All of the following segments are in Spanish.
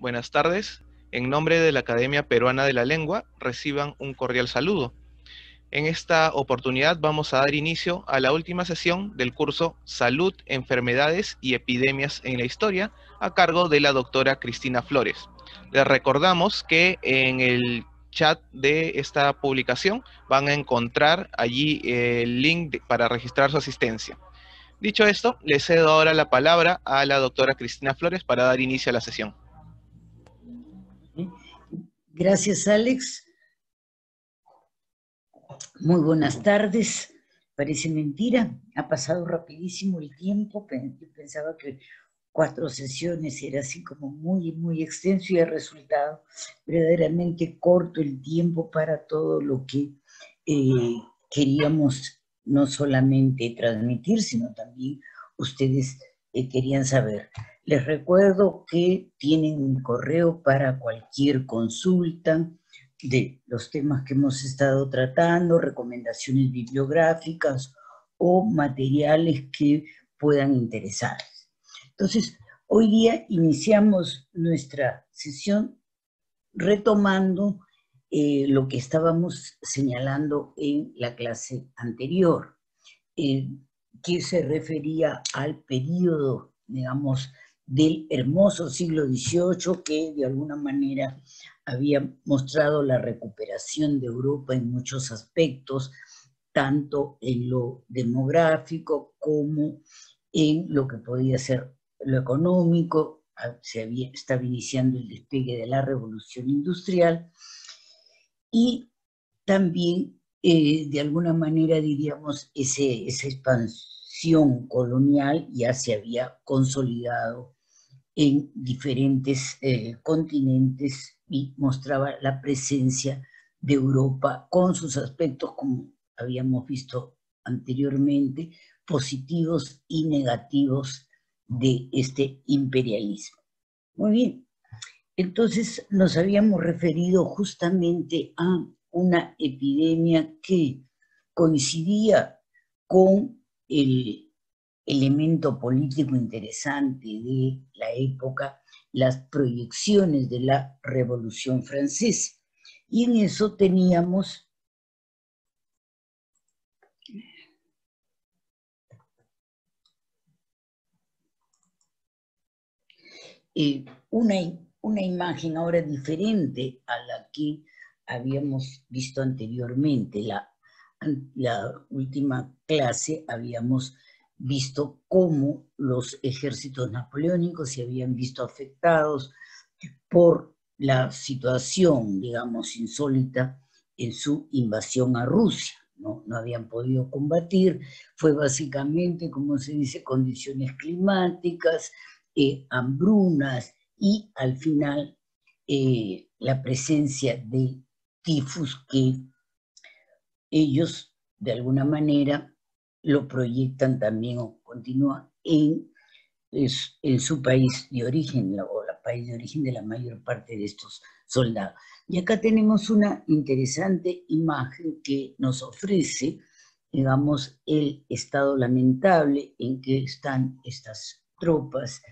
buenas tardes. En nombre de la Academia Peruana de la Lengua, reciban un cordial saludo. En esta oportunidad vamos a dar inicio a la última sesión del curso Salud, Enfermedades y Epidemias en la Historia, a cargo de la doctora Cristina Flores. Les recordamos que en el chat de esta publicación van a encontrar allí el link para registrar su asistencia. Dicho esto, le cedo ahora la palabra a la doctora Cristina Flores para dar inicio a la sesión. Gracias, Alex. Muy buenas tardes. Parece mentira, ha pasado rapidísimo el tiempo. Pensaba que cuatro sesiones era así como muy, muy extenso y ha resultado verdaderamente corto el tiempo para todo lo que eh, queríamos no solamente transmitir, sino también ustedes querían saber. Les recuerdo que tienen un correo para cualquier consulta de los temas que hemos estado tratando, recomendaciones bibliográficas o materiales que puedan interesarles. Entonces, hoy día iniciamos nuestra sesión retomando eh, lo que estábamos señalando en la clase anterior, eh, que se refería al periodo, digamos, del hermoso siglo XVIII que de alguna manera había mostrado la recuperación de Europa en muchos aspectos, tanto en lo demográfico como en lo que podía ser lo económico, se había, estaba iniciando el despegue de la revolución industrial, y también, eh, de alguna manera, diríamos, ese, esa expansión colonial ya se había consolidado en diferentes eh, continentes y mostraba la presencia de Europa con sus aspectos, como habíamos visto anteriormente, positivos y negativos de este imperialismo. Muy bien, entonces nos habíamos referido justamente a una epidemia que coincidía con el elemento político interesante de la época, las proyecciones de la Revolución Francesa. Y en eso teníamos eh, una una imagen ahora diferente a la que habíamos visto anteriormente. La, la última clase habíamos visto cómo los ejércitos napoleónicos se habían visto afectados por la situación, digamos, insólita en su invasión a Rusia. No, no habían podido combatir, fue básicamente, como se dice, condiciones climáticas, eh, hambrunas, y al final eh, la presencia de tifus que ellos de alguna manera lo proyectan también o continúan en, en su país de origen o el país de origen de la mayor parte de estos soldados. Y acá tenemos una interesante imagen que nos ofrece, digamos, el estado lamentable en que están estas tropas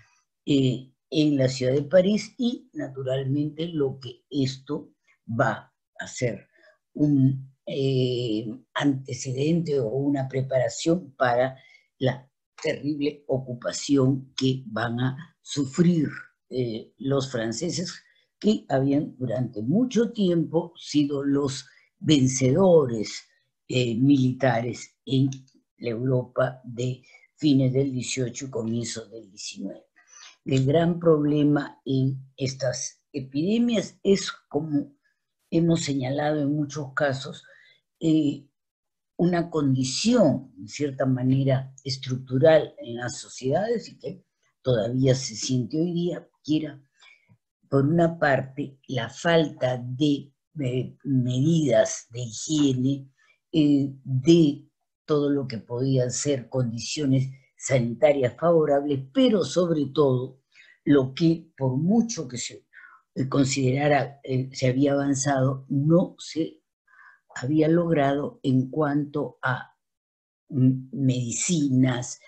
eh, en la ciudad de París y naturalmente lo que esto va a ser un eh, antecedente o una preparación para la terrible ocupación que van a sufrir eh, los franceses que habían durante mucho tiempo sido los vencedores eh, militares en la Europa de fines del 18 y comienzos del 19 el gran problema en estas epidemias es, como hemos señalado en muchos casos, eh, una condición, en cierta manera, estructural en las sociedades y que todavía se siente hoy día, quiera, por una parte, la falta de, medidas de higiene, eh, de todo lo que podían ser condiciones sanitarias favorables, pero sobre todo lo que por mucho que se considerara eh, se había avanzado, no se había logrado en cuanto a medicinas,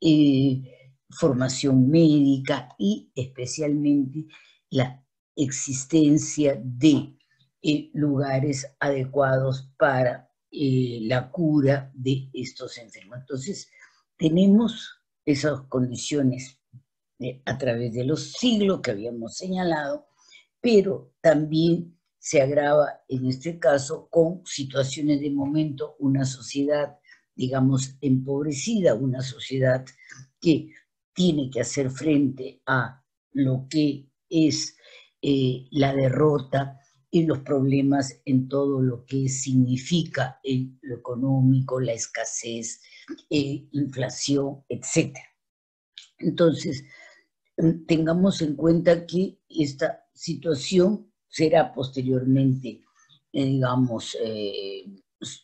eh, formación médica y especialmente la existencia de eh, lugares adecuados para eh, la cura de estos enfermos. Entonces, tenemos esas condiciones a través de los siglos que habíamos señalado, pero también se agrava en este caso con situaciones de momento, una sociedad, digamos, empobrecida, una sociedad que tiene que hacer frente a lo que es eh, la derrota y los problemas en todo lo que significa el, lo económico, la escasez, eh, inflación, etc. Entonces, mm, tengamos en cuenta que esta situación será posteriormente, eh, digamos,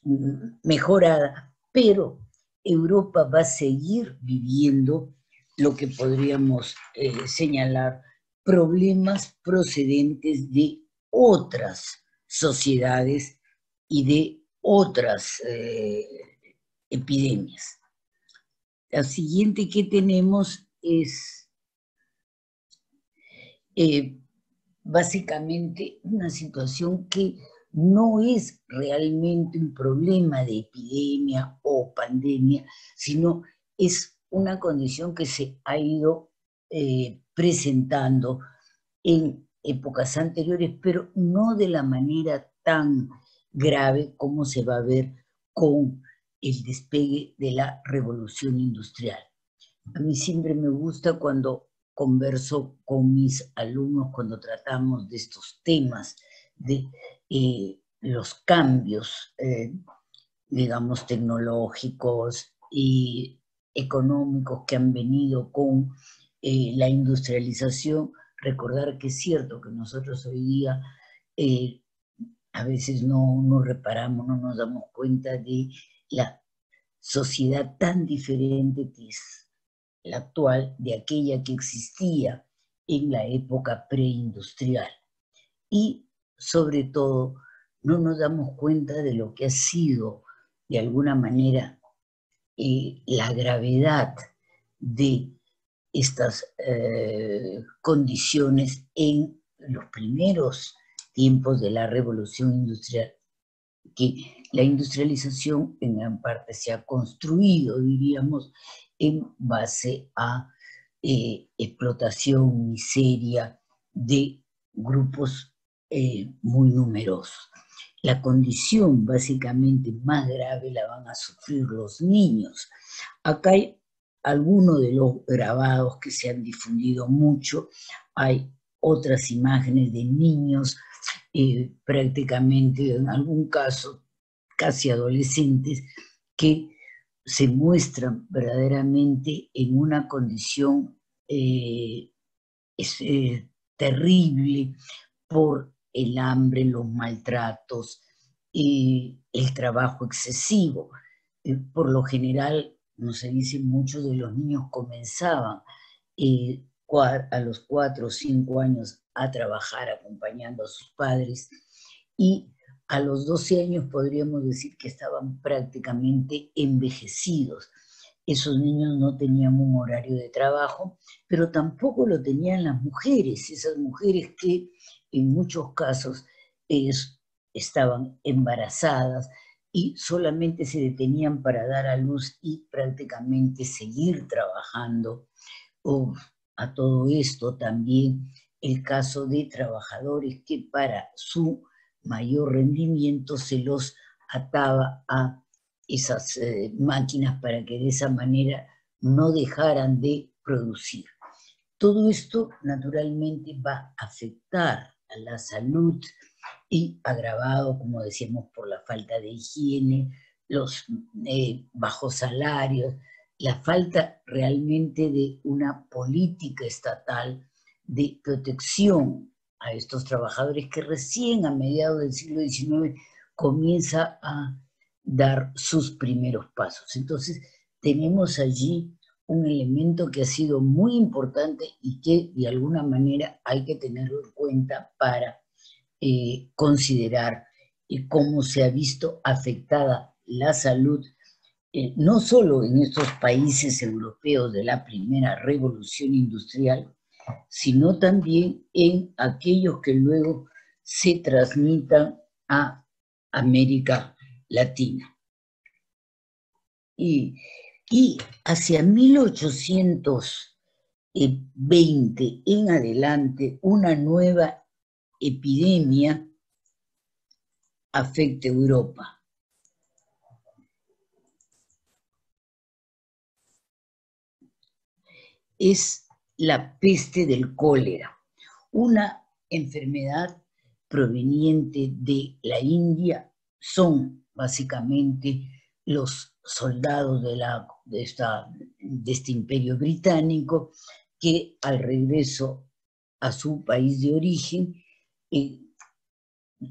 mm, mejorada, pero Europa va a seguir viviendo lo que podríamos eh, señalar problemas procedentes de otras sociedades y de otras eh, epidemias. La siguiente que tenemos es eh, básicamente una situación que no es realmente un problema de epidemia o pandemia, sino es una condición que se ha ido eh, presentando en épocas anteriores, pero no de la manera tan grave como se va a ver con el despegue de la revolución industrial. A mí siempre me gusta cuando converso con mis alumnos, cuando tratamos de estos temas, de eh, los cambios, eh, digamos, tecnológicos y económicos que han venido con eh, la industrialización, recordar que es cierto que nosotros hoy día a veces no, no reparamos, no nos damos cuenta de la sociedad tan diferente que es la actual de aquella que existía en la época preindustrial. Y sobre todo, no nos damos cuenta de lo que ha sido, de alguna manera, eh, la gravedad de estas eh, condiciones en los primeros tiempos de la revolución industrial, que la industrialización en gran parte se ha construido, diríamos, en base a eh, explotación, miseria de grupos muy numerosos la condición básicamente más grave la van a sufrir los niños. Acá hay algunos de los grabados que se han difundido mucho, hay otras imágenes de niños eh, prácticamente en algún caso casi adolescentes que se muestran verdaderamente en una condición eh, eh, terrible por el hambre, los maltratos, y el trabajo excesivo. Eh, por lo general, no se dice, muchos de los niños comenzaban a los cuatro o cinco años a trabajar acompañando a sus padres y a los 12 años podríamos decir que estaban prácticamente envejecidos. Esos niños no tenían un horario de trabajo, pero tampoco lo tenían las mujeres, esas mujeres que en muchos casos estaban embarazadas y solamente se detenían para dar a luz y prácticamente seguir trabajando. A todo esto también el caso de trabajadores que para su mayor rendimiento se los ataba a esas eh, máquinas para que de esa manera no dejaran de producir. Todo esto naturalmente va a afectar la salud y agravado, como decíamos, por la falta de higiene, los eh, bajos salarios, la falta realmente de una política estatal de protección a estos trabajadores que recién a mediados del siglo XIX comienza a dar sus primeros pasos. Entonces, tenemos allí un elemento que ha sido muy importante y que de alguna manera hay que tenerlo en cuenta para eh, considerar cómo se ha visto afectada la salud, eh, no solo en estos países europeos de la primera revolución industrial, sino también en aquellos que luego se transmitan a América Latina. Y, y hacia 1820 en adelante, una nueva epidemia afecta Europa. Es la peste del cólera, una enfermedad proveniente de la India. Son básicamente los soldados de, la, de, esta, de este imperio británico que al regreso a su país de origen eh,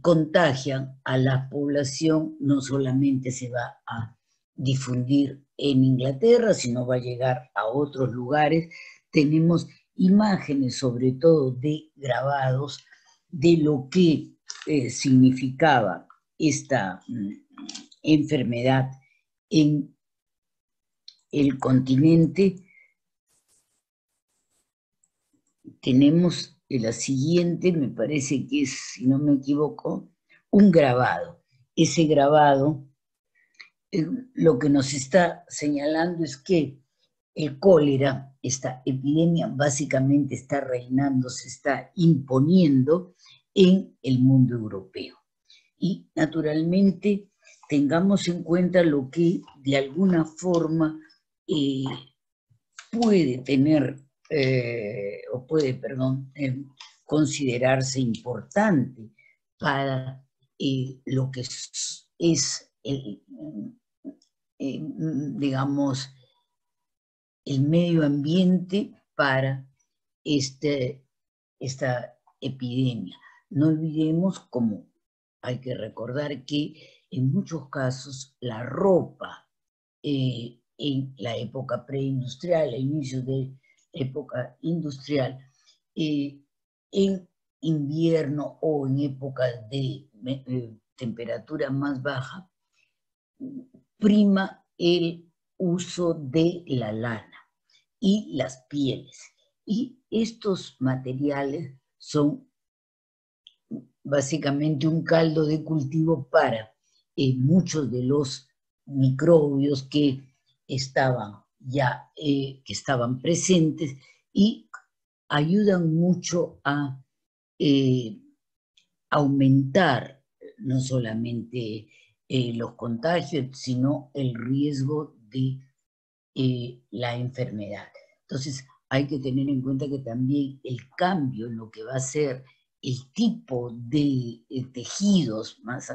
contagian a la población, no solamente se va a difundir en Inglaterra, sino va a llegar a otros lugares. Tenemos imágenes, sobre todo de grabados, de lo que eh, significaba esta mm, enfermedad en el continente. Tenemos la siguiente, me parece que es, si no me equivoco, un grabado. Ese grabado eh, lo que nos está señalando es que el cólera, esta epidemia, básicamente está reinando, se está imponiendo en el mundo europeo. Y naturalmente tengamos en cuenta lo que de alguna forma eh, puede tener eh, o puede, perdón, eh, considerarse importante para lo que es, el, digamos, el medio ambiente para este, esta epidemia. No olvidemos, como hay que recordar que en muchos casos la ropa en la época preindustrial, a inicios de época industrial, eh, en invierno o en épocas de eh, temperatura más baja, prima el uso de la lana y las pieles. Y estos materiales son básicamente un caldo de cultivo para eh, muchos de los microbios que estaban ya eh, que estaban presentes y ayudan mucho a eh, aumentar no solamente los contagios, sino el riesgo de la enfermedad. Entonces, hay que tener en cuenta que también el cambio en lo que va a ser el tipo de tejidos, más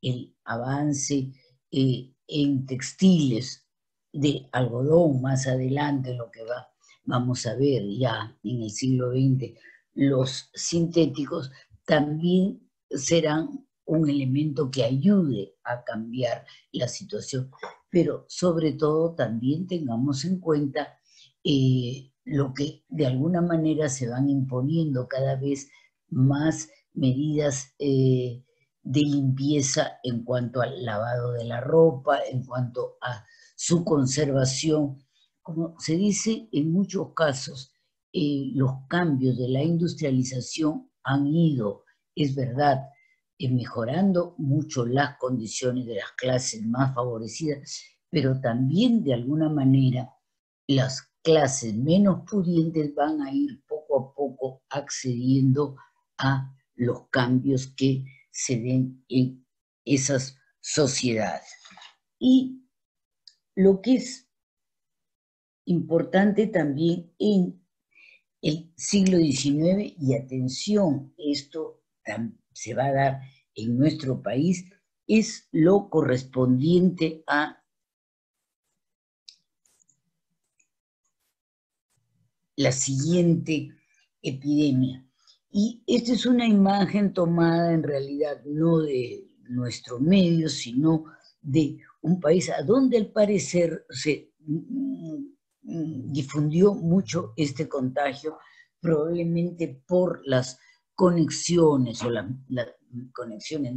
el avance en textiles de algodón más adelante, lo que va, vamos a ver ya en el siglo XX, los sintéticos también serán un elemento que ayude a cambiar la situación, pero sobre todo también tengamos en cuenta eh, lo que de alguna manera se van imponiendo cada vez más medidas eh, de limpieza en cuanto al lavado de la ropa, en cuanto a su conservación. Como se dice en muchos casos, eh, los cambios de la industrialización han ido, es verdad, eh, mejorando mucho las condiciones de las clases más favorecidas, pero también de alguna manera las clases menos pudientes van a ir poco a poco accediendo a los cambios que se den en esas sociedades. Y lo que es importante también en el siglo XIX, y atención, esto se va a dar en nuestro país, es lo correspondiente a la siguiente epidemia. Y esta es una imagen tomada en realidad no de nuestro medio, sino de un país a donde al parecer se mm, mm, difundió mucho este contagio, probablemente por las conexiones o las conexiones,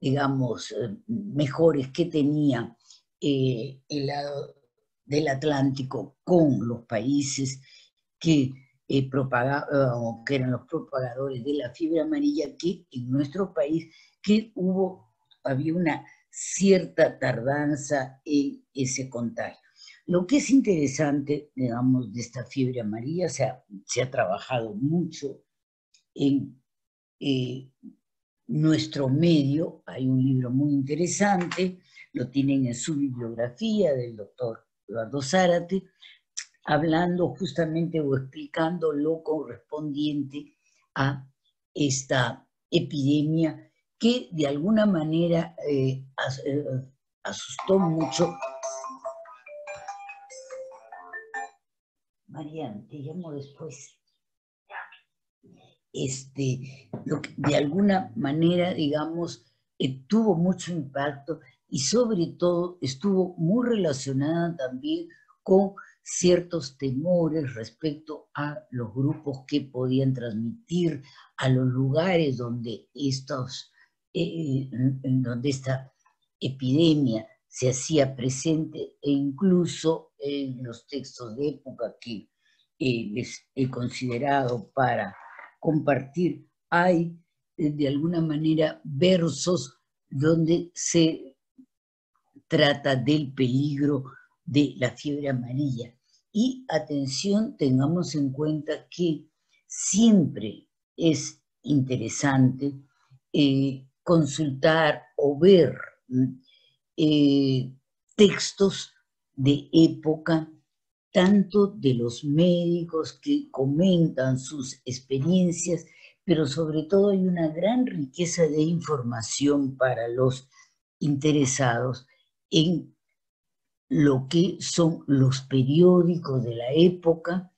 digamos, eh, mejores que tenía eh, el lado del Atlántico con los países que eh, que eran los propagadores de la fiebre amarilla, que en nuestro país que hubo, había una cierta tardanza en ese contagio. Lo que es interesante, digamos, de esta fiebre amarilla, se ha, se ha trabajado mucho en eh, nuestro medio. Hay un libro muy interesante, lo tienen en su bibliografía del doctor Eduardo Zárate, hablando justamente o explicando lo correspondiente a esta epidemia que de alguna manera eh, eh, asustó mucho. Marian, te llamo después. Este, de alguna manera, digamos, eh, tuvo mucho impacto y sobre todo estuvo muy relacionada también con ciertos temores respecto a los grupos que podían transmitir, a los lugares donde, estos, eh, donde esta epidemia se hacía presente e incluso en los textos de época que eh, les he considerado para compartir, hay eh, de alguna manera versos donde se trata del peligro de la fiebre amarilla. Y atención, tengamos en cuenta que siempre es interesante eh, consultar o ver eh, textos de época, tanto de los médicos que comentan sus experiencias, pero sobre todo hay una gran riqueza de información para los interesados en lo que son los periódicos de la época,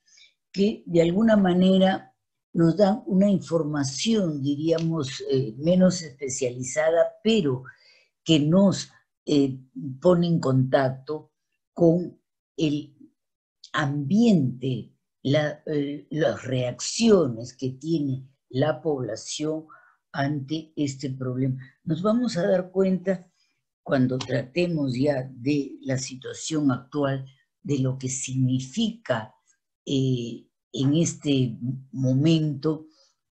que de alguna manera nos dan una información, diríamos, eh, menos especializada, pero que nos eh, pone en contacto con el ambiente, eh, las reacciones que tiene la población ante este problema. Nos vamos a dar cuenta cuando tratemos ya de la situación actual, de lo que significa eh, en este momento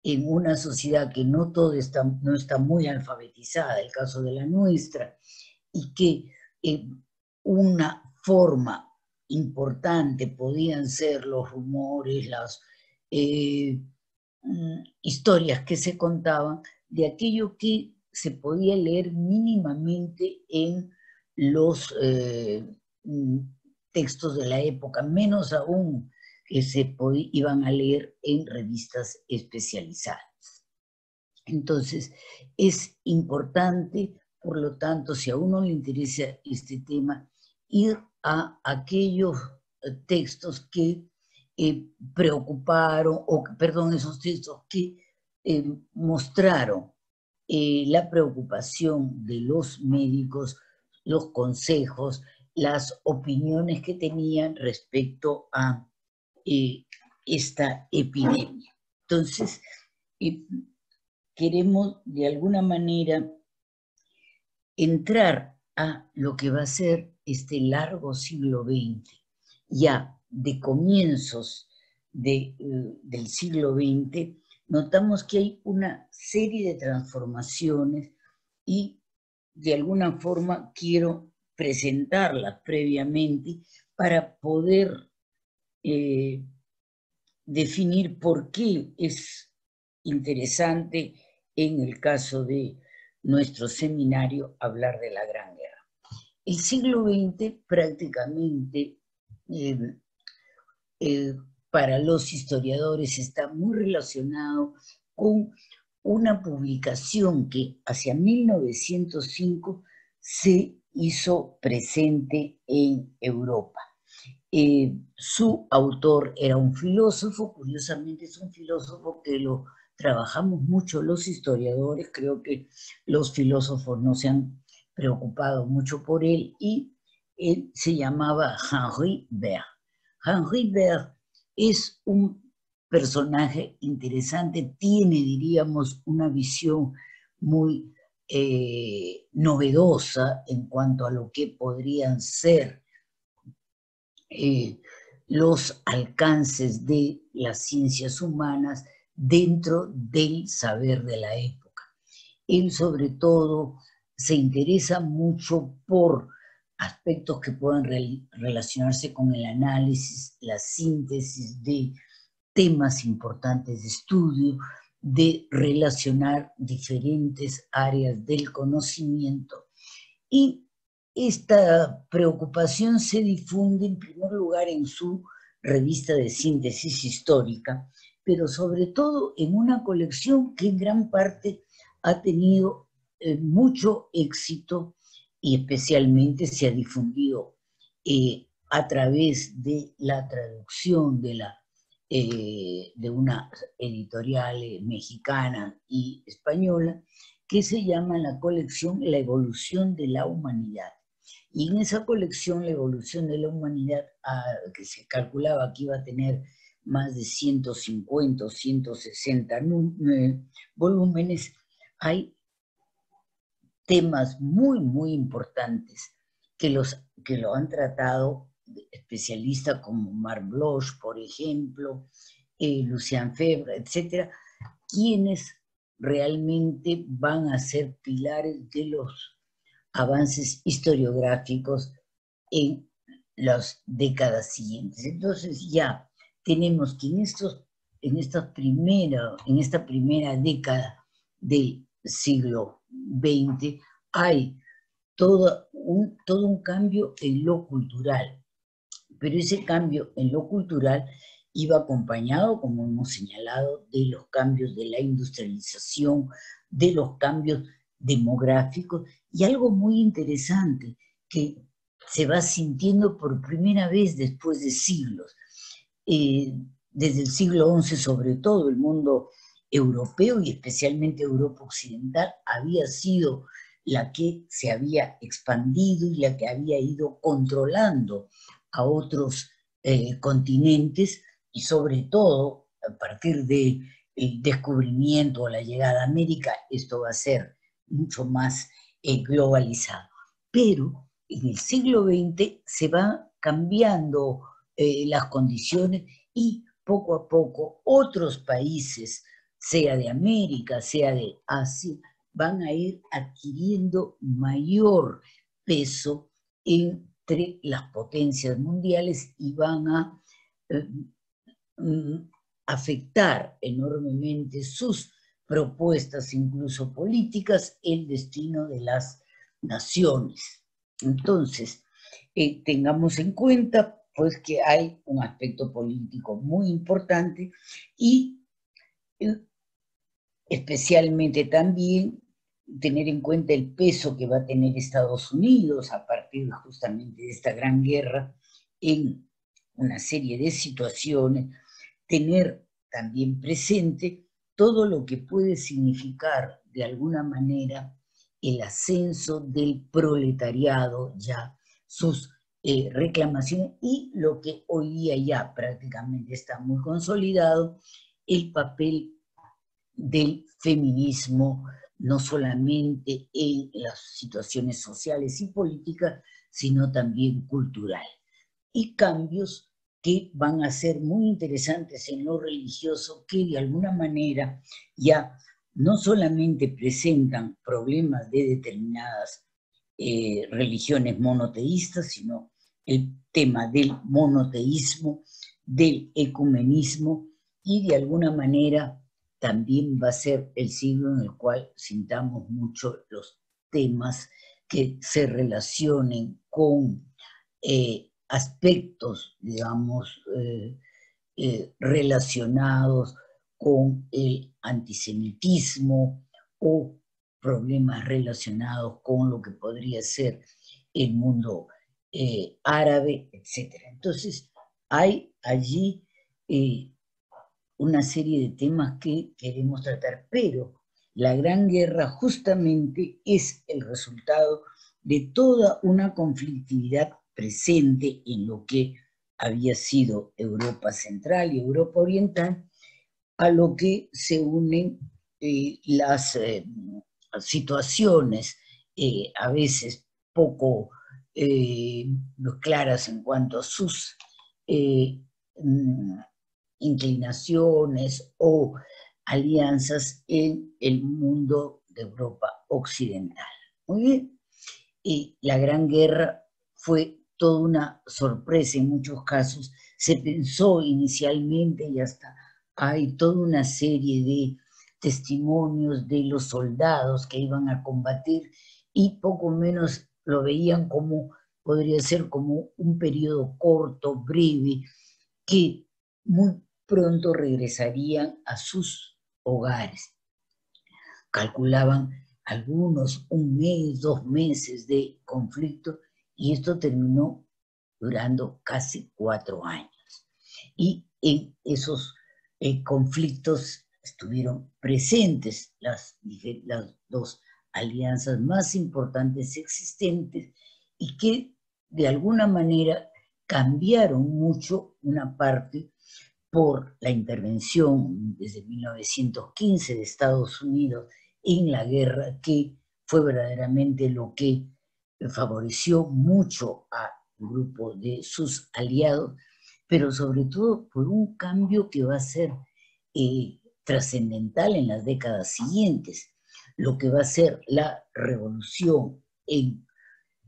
en una sociedad que no todo está, no está muy alfabetizada, el caso de la nuestra, y que eh, una forma importante podían ser los rumores, las eh, mm, historias que se contaban de aquello que se podía leer mínimamente en los eh, mm, textos de la época, menos aún que se iban a leer en revistas especializadas. Entonces, es importante, por lo tanto, si a uno le interesa este tema, ir a aquellos eh, textos que eh, preocuparon, o perdón, esos textos que mostraron eh, la preocupación de los médicos, los consejos, las opiniones que tenían respecto a esta epidemia. Entonces, queremos de alguna manera entrar a lo que va a ser este largo siglo XX, ya de comienzos del siglo XX, notamos que hay una serie de transformaciones y de alguna forma quiero presentarlas previamente para poder eh, definir por qué es interesante en el caso de nuestro seminario hablar de la Gran Guerra. El siglo XX prácticamente eh, eh, para los historiadores está muy relacionado con una publicación que hacia 1905 se hizo presente en Europa. Eh, su autor era un filósofo, curiosamente es un filósofo que lo trabajamos mucho los historiadores, creo que los filósofos no se han preocupado mucho por él, y él se llamaba Henri Berg. Henri Berg es un personaje interesante, tiene, diríamos, una visión muy eh, novedosa en cuanto a lo que podrían ser eh, los alcances de las ciencias humanas dentro del saber de la época. Él sobre todo se interesa mucho por aspectos que puedan relacionarse con el análisis, la síntesis de temas importantes de estudio, de relacionar diferentes áreas del conocimiento. Y esta preocupación se difunde en primer lugar en su revista de síntesis histórica, pero sobre todo en una colección que en gran parte ha tenido eh, mucho éxito y especialmente se ha difundido eh, a través de la traducción de, la, eh, de una editorial mexicana y española que se llama la colección La evolución de la humanidad. Y en esa colección, La evolución de la humanidad, ah, que se calculaba que iba a tener más de 150 o 160 volúmenes, hay temas muy, muy importantes que, los, que lo han tratado especialistas como Marc Bloch, por ejemplo, eh, Lucian Febre, etcétera, quienes realmente van a ser pilares de los avances historiográficos en las décadas siguientes. Entonces ya tenemos que en, estos, en, esta, primera, en esta primera década del siglo XX hay todo un, todo un cambio en lo cultural, pero ese cambio en lo cultural iba acompañado, como hemos señalado, de los cambios de la industrialización, de los cambios demográficos y algo muy interesante que se va sintiendo por primera vez después de siglos. Eh, desde el siglo XI, sobre todo, el mundo europeo y especialmente Europa Occidental había sido la que se había expandido y la que había ido controlando a otros eh, continentes y sobre todo a partir del descubrimiento o la llegada a América, esto va a ser mucho más eh, globalizado. Pero en el siglo XX se van cambiando eh, las condiciones y poco a poco otros países, sea de América, sea de Asia, van a ir adquiriendo mayor peso entre las potencias mundiales y van a eh, mm, afectar enormemente sus propuestas incluso políticas, el destino de las naciones. Entonces, eh, tengamos en cuenta pues que hay un aspecto político muy importante y especialmente también tener en cuenta el peso que va a tener Estados Unidos a partir justamente de esta gran guerra en una serie de situaciones, tener también presente todo lo que puede significar de alguna manera el ascenso del proletariado ya, sus eh, reclamaciones y lo que hoy día ya prácticamente está muy consolidado, el papel del feminismo, no solamente en las situaciones sociales y políticas, sino también cultural. Y cambios que van a ser muy interesantes en lo religioso, que de alguna manera ya no solamente presentan problemas de determinadas eh, religiones monoteístas, sino el tema del monoteísmo, del ecumenismo, y de alguna manera también va a ser el siglo en el cual sintamos mucho los temas que se relacionen con eh, aspectos, digamos, eh, eh, relacionados con el antisemitismo o problemas relacionados con lo que podría ser el mundo árabe, etc. Entonces, hay allí una serie de temas que queremos tratar, pero la Gran Guerra justamente es el resultado de toda una conflictividad presente en lo que había sido Europa Central y Europa Oriental, a lo que se unen eh, las eh, situaciones eh, a veces poco claras en cuanto a sus mm, inclinaciones o alianzas en el mundo de Europa occidental. Muy bien. Y la Gran Guerra fue toda una sorpresa en muchos casos. Se pensó inicialmente y hasta hay toda una serie de testimonios de los soldados que iban a combatir y poco menos lo veían como, podría ser como un periodo corto, breve, que muy pronto regresarían a sus hogares. Calculaban algunos un mes, dos meses de conflicto y esto terminó durando casi cuatro años. Y en esos eh, conflictos estuvieron presentes las, las dos alianzas más importantes existentes y que de alguna manera cambiaron mucho una parte por la intervención desde 1915 de Estados Unidos en la guerra, que fue verdaderamente lo que favoreció mucho al grupo de sus aliados, pero sobre todo por un cambio que va a ser eh, trascendental en las décadas siguientes, lo que va a ser la revolución en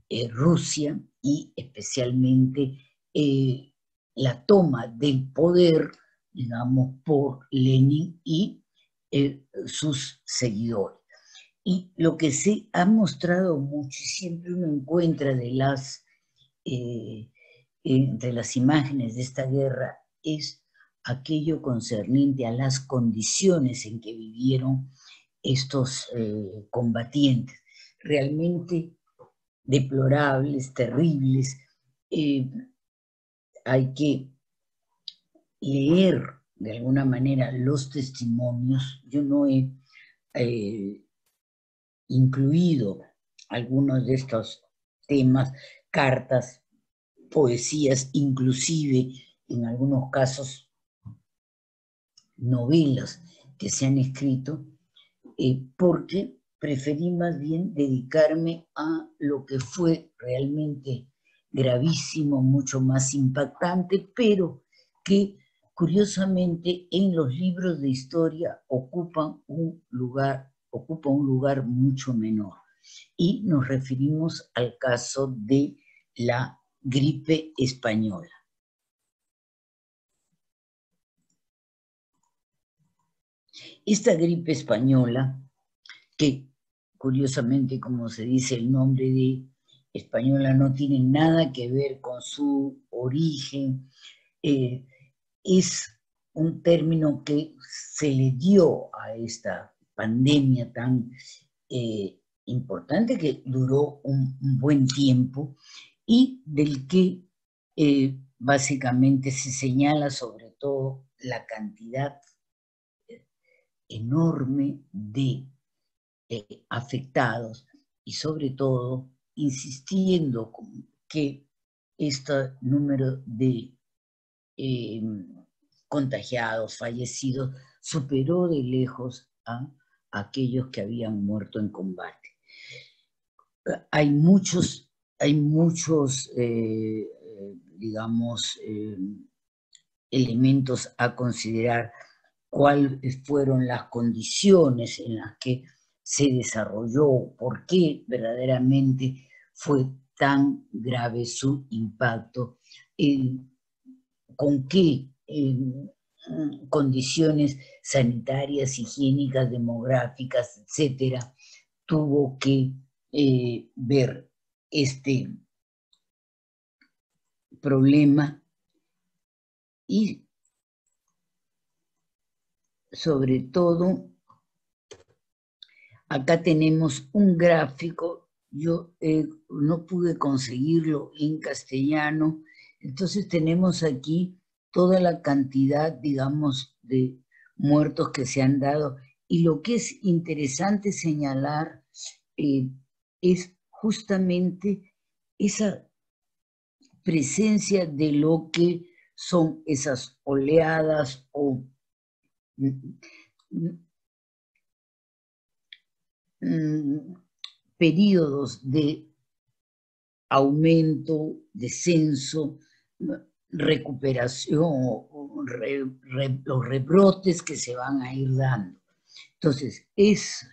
eh, Rusia y especialmente eh, la toma del poder, digamos, por Lenin y sus seguidores. Y lo que se ha mostrado mucho siempre uno encuentra de las, eh, de las imágenes de esta guerra es aquello concerniente a las condiciones en que vivieron estos eh, combatientes, realmente deplorables, terribles. Eh, hay que leer de alguna manera los testimonios. Yo no he incluido algunos de estos temas, cartas, poesías, inclusive en algunos casos novelas que se han escrito, eh, porque preferí más bien dedicarme a lo que fue realmente gravísimo, mucho más impactante, pero que curiosamente en los libros de historia ocupan un lugar ocupa un lugar mucho menor. Y nos referimos al caso de la gripe española. Esta gripe española, que curiosamente, como se dice, el nombre de española no tiene nada que ver con su origen, eh, es un término que se le dio a esta pandemia tan eh, importante que duró un, buen tiempo y del que eh, básicamente se señala sobre todo la cantidad enorme de afectados y sobre todo insistiendo que este número de contagiados, fallecidos, superó de lejos a aquellos que habían muerto en combate. Hay muchos, hay muchos eh, digamos, eh, elementos a considerar cuáles fueron las condiciones en las que se desarrolló, por qué verdaderamente fue tan grave su impacto, con qué Mm, condiciones sanitarias, higiénicas, demográficas, etcétera, tuvo que eh, ver este problema y sobre todo acá tenemos un gráfico, yo eh, no pude conseguirlo en castellano, entonces tenemos aquí toda la cantidad, digamos, de muertos que se han dado. Y lo que es interesante señalar eh, es justamente esa presencia de lo que son esas oleadas o mm, mm, periodos de aumento, descenso, recuperación, los rebrotes que se van a ir dando. Entonces, es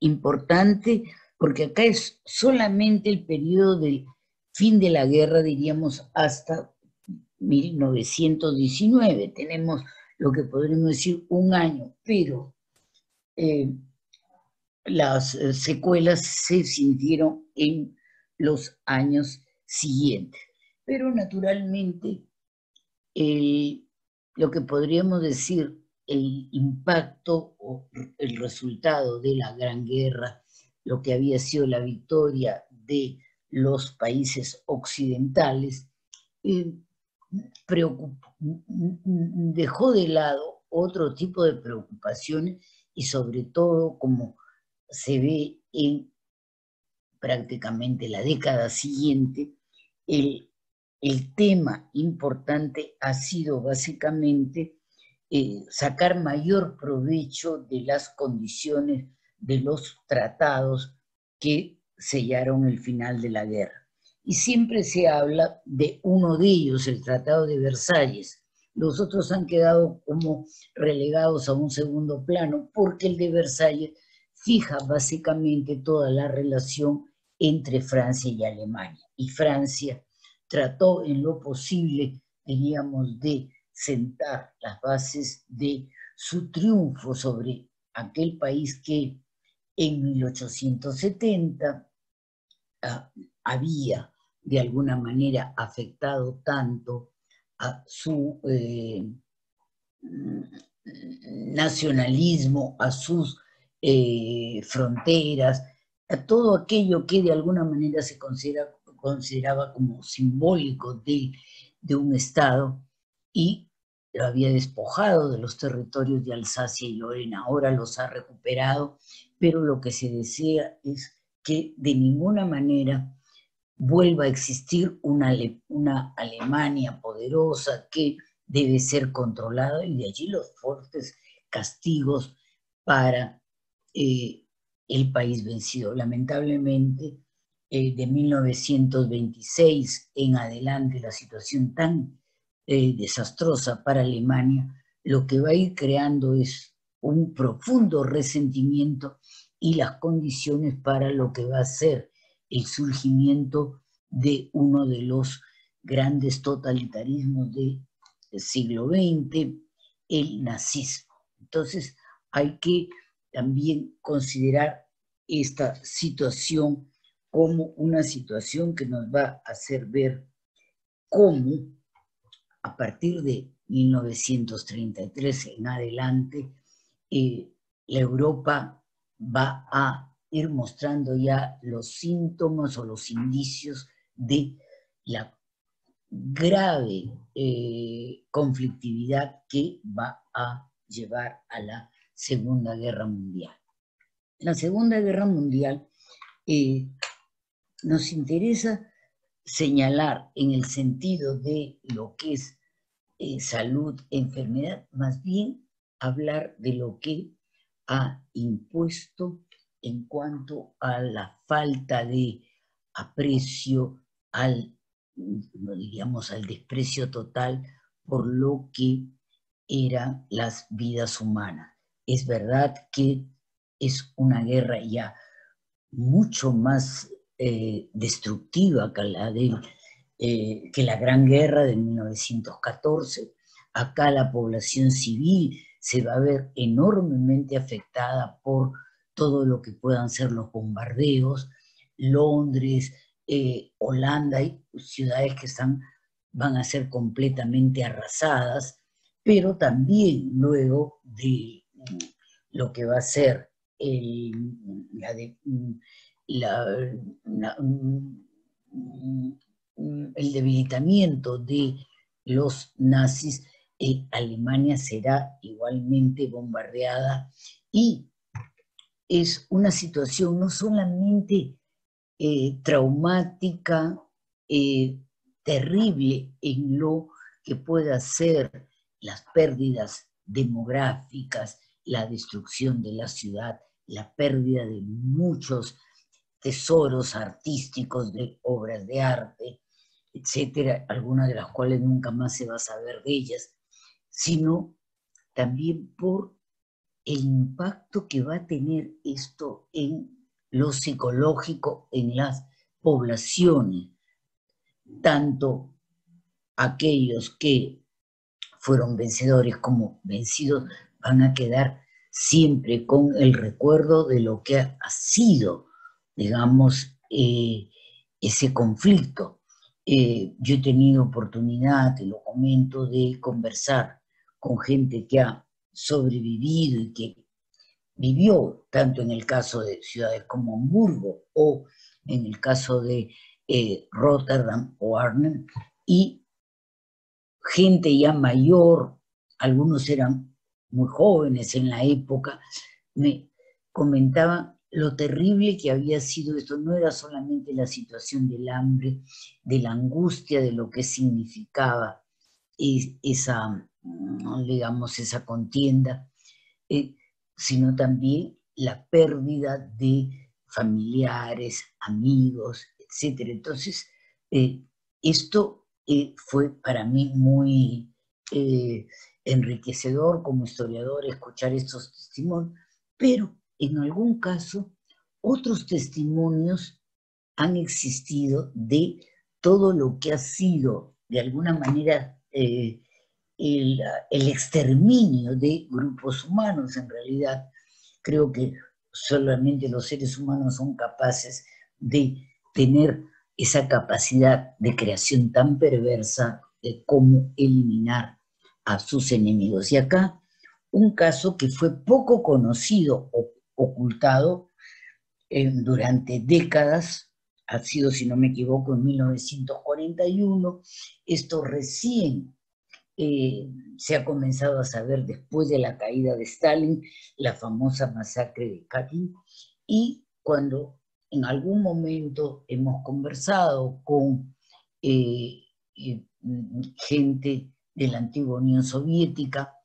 importante porque acá es solamente el periodo del fin de la guerra, diríamos, hasta 1919. Tenemos lo que podríamos decir un año, pero eh, las eh, secuelas se sintieron en los años siguientes. Pero naturalmente, lo que podríamos decir, el impacto o el resultado de la Gran Guerra, lo que había sido la victoria de los países occidentales, eh, dejó de lado otro tipo de preocupaciones y sobre todo como se ve en prácticamente la década siguiente, el, tema importante ha sido básicamente eh, sacar mayor provecho de las condiciones de los tratados que sellaron el final de la guerra. Y siempre se habla de uno de ellos, el Tratado de Versalles. Los otros han quedado como relegados a un segundo plano porque el de Versalles fija básicamente toda la relación entre Francia y Alemania. Y Francia trató en lo posible, diríamos, de sentar las bases de su triunfo sobre aquel país que en 1870 ah, había de alguna manera afectado tanto a su eh, nacionalismo, a sus eh, fronteras, a todo aquello que de alguna manera se considera, consideraba como simbólico de, de un Estado y lo había despojado de los territorios de Alsacia y Lorena, ahora los ha recuperado, pero lo que se desea es que de ninguna manera vuelva a existir una, una Alemania poderosa que debe ser controlada y de allí los fuertes castigos para eh, el país vencido. Lamentablemente, eh, de 1926 en adelante, la situación tan eh, desastrosa para Alemania, lo que va a ir creando es un profundo resentimiento y las condiciones para lo que va a ser el surgimiento de uno de los grandes totalitarismos del siglo XX, el nazismo. Entonces hay que también considerar esta situación como una situación que nos va a hacer ver cómo a partir de 1933 en adelante, eh, la Europa va a ir mostrando ya los síntomas o los indicios de la grave eh, conflictividad que va a llevar a la Segunda Guerra Mundial. La Segunda Guerra Mundial eh, nos interesa señalar en el sentido de lo que es eh, salud, enfermedad, más bien hablar de lo que ha impuesto en cuanto a la falta de aprecio, al, diríamos, al desprecio total por lo que eran las vidas humanas es verdad que es una guerra ya mucho más eh, destructiva que la, de, eh, que la Gran Guerra de 1914. Acá la población civil se va a ver enormemente afectada por todo lo que puedan ser los bombardeos. Londres, eh, Holanda y ciudades que están, van a ser completamente arrasadas, pero también luego de lo que va a ser el, el debilitamiento de los nazis, eh, Alemania será igualmente bombardeada y es una situación no solamente eh, traumática, eh, terrible en lo que pueda ser las pérdidas demográficas, la destrucción de la ciudad, la pérdida de muchos tesoros artísticos de obras de arte, etcétera, algunas de las cuales nunca más se va a saber de ellas. sino también por el impacto que va a tener esto en lo psicológico en las poblaciones, tanto aquellos que fueron vencedores como vencidos van a quedar siempre con el recuerdo de lo que ha sido, digamos, eh, ese conflicto. Eh, yo he tenido oportunidad, te lo comento, de conversar con gente que ha sobrevivido y que vivió, tanto en el caso de ciudades como Hamburgo o en el caso de eh, Rotterdam o Arnhem, y gente ya mayor, algunos eran muy jóvenes en la época, me comentaban lo terrible que había sido esto. No era solamente la situación del hambre, de la angustia, de lo que significaba esa, digamos, esa contienda, eh, sino también la pérdida de familiares, amigos, etc. Entonces, eh, esto eh, fue para mí muy enriquecedor como historiador escuchar estos testimonios, pero en algún caso otros testimonios han existido de todo lo que ha sido de alguna manera el, el, exterminio de grupos humanos. En realidad, creo que solamente los seres humanos son capaces de tener esa capacidad de creación tan perversa de cómo eliminar a sus enemigos. Y acá un caso que fue poco conocido o ocultado eh, durante décadas, ha sido, si no me equivoco, en 1941, esto recién eh, se ha comenzado a saber después de la caída de Stalin, la famosa masacre de Katyn, y cuando en algún momento hemos conversado con eh, gente de la antigua Unión Soviética,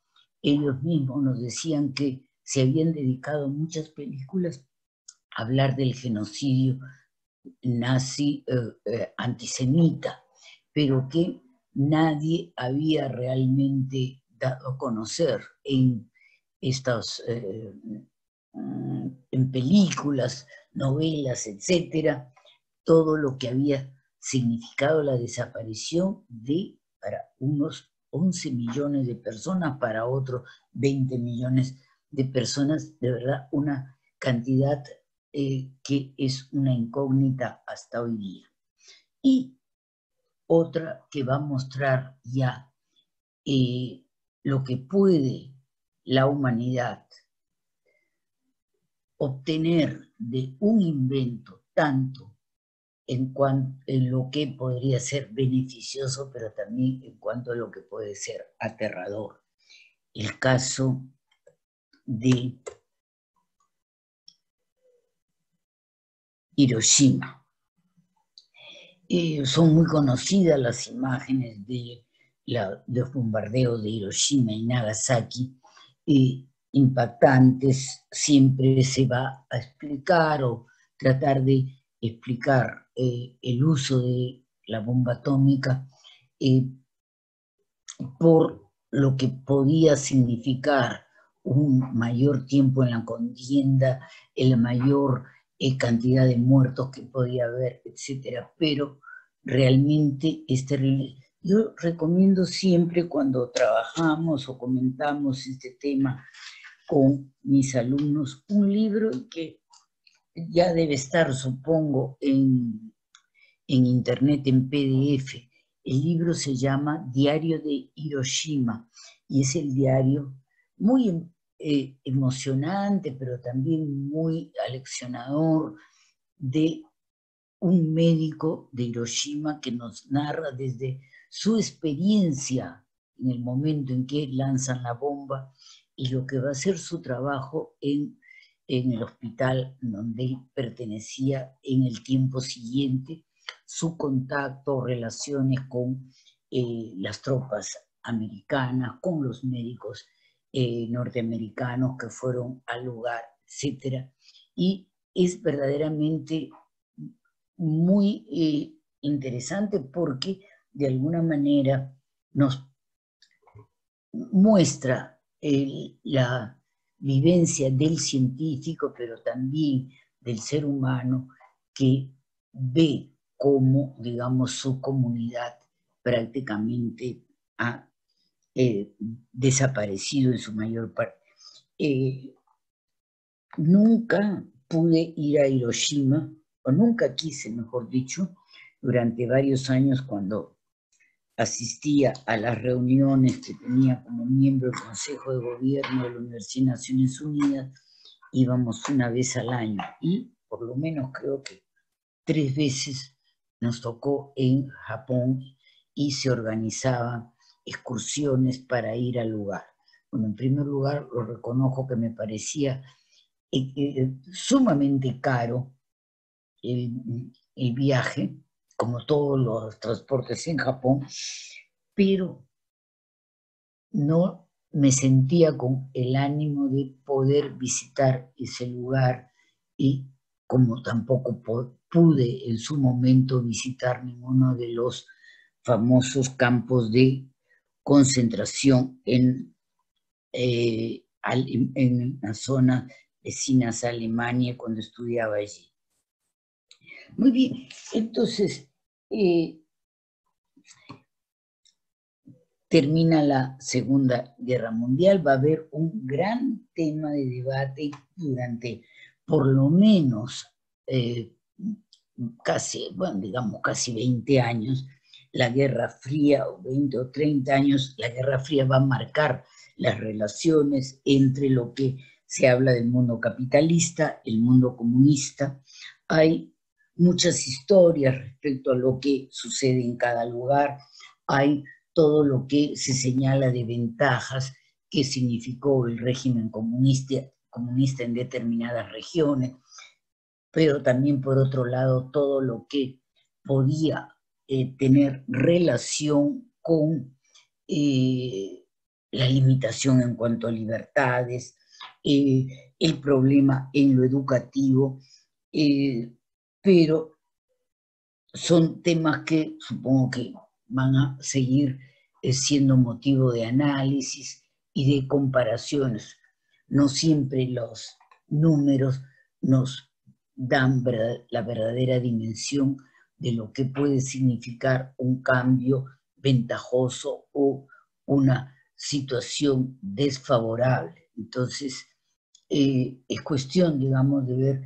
ellos mismos nos decían que se habían dedicado muchas películas a hablar del genocidio nazi eh, eh, antisemita, pero que nadie había realmente dado a conocer en estas eh, en películas, novelas, etcétera, todo lo que había significado la desaparición de para unos 11 millones de personas, para otros 20 millones de personas, de verdad, una cantidad eh, que es una incógnita hasta hoy día. Y otra que va a mostrar ya eh, lo que puede la humanidad obtener de un invento tanto en, cuanto, en lo que podría ser beneficioso, pero también en cuanto a lo que puede ser aterrador. El caso de Hiroshima. Eh, son muy conocidas las imágenes de los bombardeos de Hiroshima y Nagasaki, eh, impactantes, siempre se va a explicar o tratar de explicar eh, el uso de la bomba atómica por lo que podía significar un mayor tiempo en la contienda, en la mayor eh, cantidad de muertos que podía haber, etcétera, pero realmente es. Yo recomiendo siempre cuando trabajamos o comentamos este tema con mis alumnos un libro que ya debe estar, supongo, en, en internet, en PDF. El libro se llama Diario de Hiroshima y es el diario muy eh, emocionante, pero también muy aleccionador de un médico de Hiroshima que nos narra desde su experiencia en el momento en que lanzan la bomba y lo que va a ser su trabajo en, en el hospital donde pertenecía en el tiempo siguiente, su contacto, relaciones con eh, las tropas americanas, con los médicos eh, norteamericanos que fueron al lugar, etc. Y es verdaderamente muy eh, interesante porque de alguna manera nos, muestra la vivencia del científico, pero también del ser humano que ve cómo, digamos, su comunidad prácticamente ha eh, desaparecido en su mayor parte. Eh, nunca pude ir a Hiroshima, o nunca quise, mejor dicho, durante varios años cuando asistía a las reuniones que tenía como miembro del Consejo de Gobierno de la Universidad de Naciones Unidas, íbamos una vez al año y por lo menos creo que tres veces nos tocó en Japón y se organizaban excursiones para ir al lugar. Bueno, en primer lugar, lo reconozco que me parecía eh, eh, sumamente caro el, el viaje, como todos los transportes en Japón, pero no me sentía con el ánimo de poder visitar ese lugar y como tampoco pude en su momento visitar ninguno de los famosos campos de concentración en, eh, en vecinas a Alemania cuando estudiaba allí. Muy bien, entonces eh, termina la Segunda Guerra Mundial, va a haber un gran tema de debate durante por lo menos eh, casi, bueno, digamos casi 20 años, la Guerra Fría, o 20 o 30 años, la Guerra Fría va a marcar las relaciones entre lo que se habla del mundo capitalista, el mundo comunista. Hay muchas historias respecto a lo que sucede en cada lugar, hay todo lo que se señala de ventajas que significó el régimen comunista, en determinadas regiones, pero también por otro lado todo lo que podía eh, tener relación con eh, la limitación en cuanto a libertades, eh, el problema en lo educativo, pero son temas que supongo que van a seguir eh, siendo motivo de análisis y de comparaciones. No siempre los números nos dan la verdadera dimensión de lo que puede significar un cambio ventajoso o una situación desfavorable. Entonces, eh, es cuestión, digamos, de ver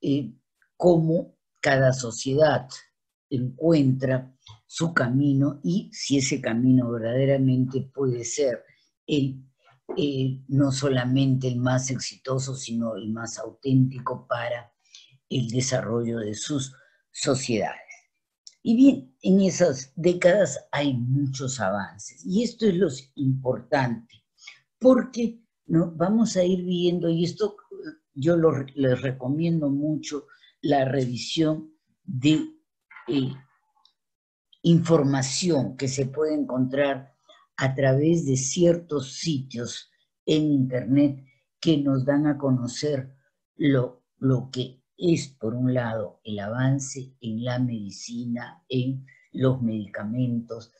eh, cómo cada sociedad encuentra su camino y si ese camino verdaderamente puede ser el, no solamente el más exitoso, sino el más auténtico para el desarrollo de sus sociedades. Y bien, en esas décadas hay muchos avances y esto es lo importante, porque ¿no? vamos a ir viendo, y esto yo lo, les recomiendo mucho, la revisión de eh, información que se puede encontrar a través de ciertos sitios en Internet que nos dan a conocer lo, lo que es, por un lado, el avance en la medicina, en los medicamentos,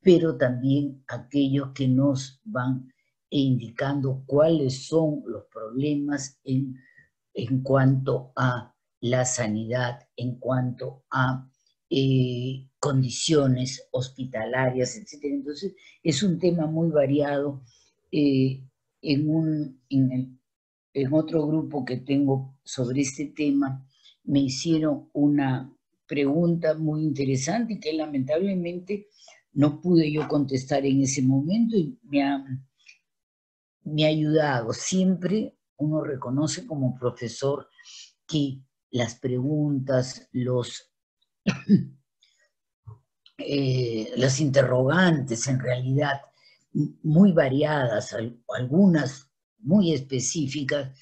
pero también aquellos que nos van indicando cuáles son los problemas en, en cuanto a la sanidad en cuanto a eh, condiciones hospitalarias, etc. Entonces, es un tema muy variado. Eh, en, un, en, otro grupo que tengo sobre este tema, me hicieron una pregunta muy interesante que lamentablemente no pude yo contestar en ese momento y me ha, me ha ayudado. Siempre uno reconoce como profesor que las preguntas, los, eh, las interrogantes en realidad muy variadas, algunas muy específicas,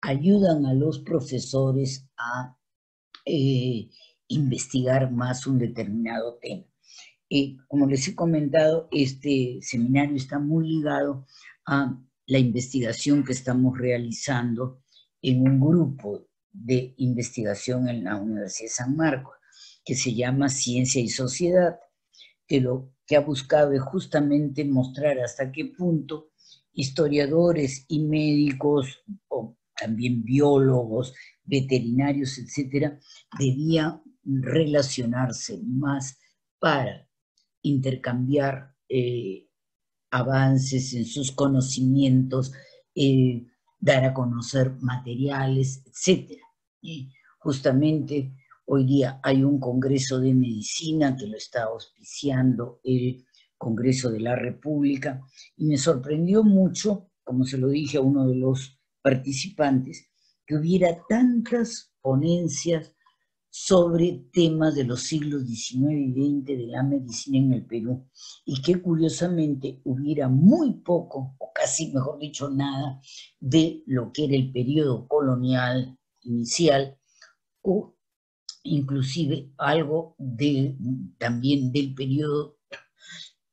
ayudan a los profesores a eh, investigar más un determinado tema. Eh, como les he comentado, este seminario está muy ligado a la investigación que estamos realizando en un grupo de investigación en la Universidad de San Marcos, que se llama Ciencia y Sociedad, que, lo, que ha buscado justamente mostrar hasta qué punto historiadores y médicos, o también biólogos, veterinarios, etcétera, debían relacionarse más para intercambiar eh, avances en sus conocimientos, eh, dar a conocer materiales, etc. Y justamente hoy día hay un Congreso de Medicina que lo está auspiciando el Congreso de la República. Y me sorprendió mucho, como se lo dije a uno de los participantes, que hubiera tantas ponencias sobre temas de los siglos XIX y XX de la medicina en el Perú. Y que curiosamente hubiera muy poco, o casi mejor dicho nada, de lo que era el periodo colonial inicial o inclusive algo de, también del periodo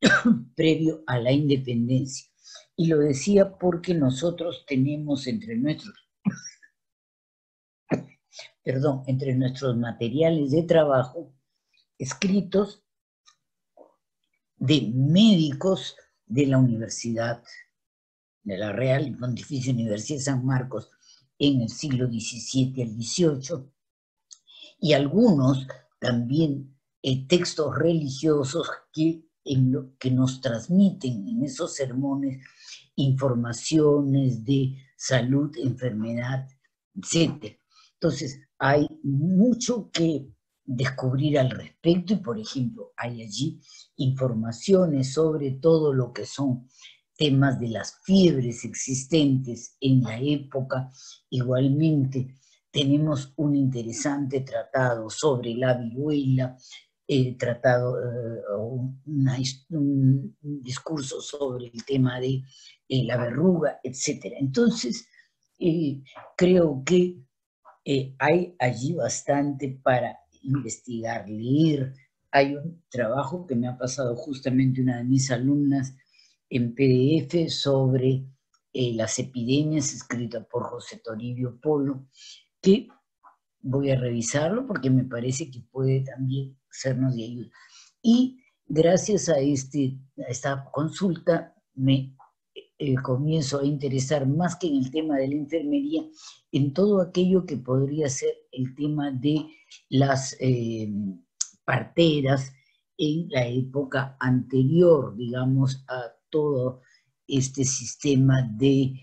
previo a la independencia. Y lo decía porque nosotros tenemos entre nuestros perdón, entre nuestros materiales de trabajo escritos de médicos de la Universidad, de la Real y Pontificia Universidad de San Marcos en el siglo XVII al XVIII, y algunos también eh, textos religiosos que, que nos transmiten en esos sermones informaciones de salud, enfermedad, etc. Entonces, hay mucho que descubrir al respecto y, por ejemplo, hay allí informaciones sobre todo lo que son temas de las fiebres existentes en la época. Igualmente, tenemos un interesante tratado sobre la viruela, el tratado, eh, un discurso sobre el tema de la verruga, etc. Entonces, eh, creo que eh, hay allí bastante para investigar, leer. Hay un trabajo que me ha pasado justamente una de mis alumnas en PDF sobre eh, las epidemias, escrita por José Toribio Polo, que voy a revisarlo porque me parece que puede también sernos de ayuda. Y gracias a, este, a esta consulta me eh, comienzo a interesar más que en el tema de la enfermería, en todo aquello que podría ser el tema de las eh, parteras en la época anterior, digamos, a todo este sistema de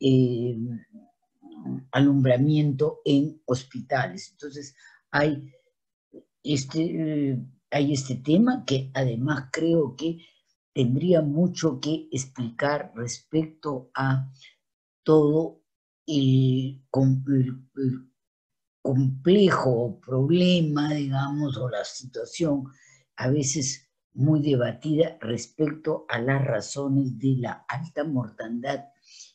eh, alumbramiento en hospitales. Entonces, hay este, hay este tema que además creo que tendría mucho que explicar respecto a todo el, complejo problema, digamos, o la situación a veces muy debatida respecto a las razones de la alta mortandad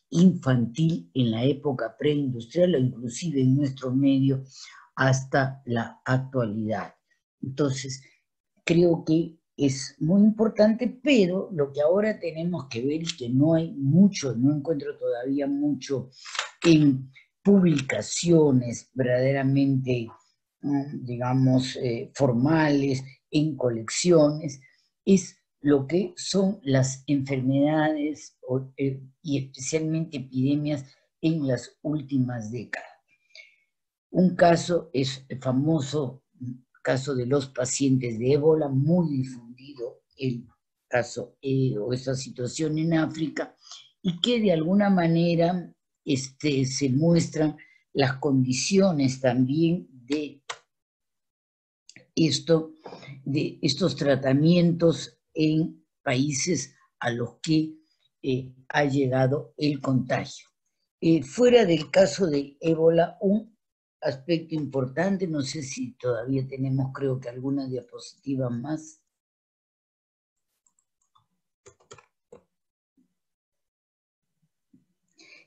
infantil en la época preindustrial o inclusive en nuestro medio hasta la actualidad. Entonces, creo que es muy importante, pero lo que ahora tenemos que ver es que no hay mucho, no encuentro todavía mucho en publicaciones verdaderamente, mm, digamos, eh, formales, en colecciones, es lo que son las enfermedades eh, y especialmente epidemias en las últimas décadas. Un caso es famoso caso de los pacientes de ébola, muy difundido el caso eh, o esta situación en África, y que de alguna manera este, se muestran las condiciones también de esto, de estos tratamientos en países a los que eh, ha llegado el contagio. Eh, fuera del caso de ébola, un aspecto importante, no sé si todavía tenemos creo que alguna diapositiva más.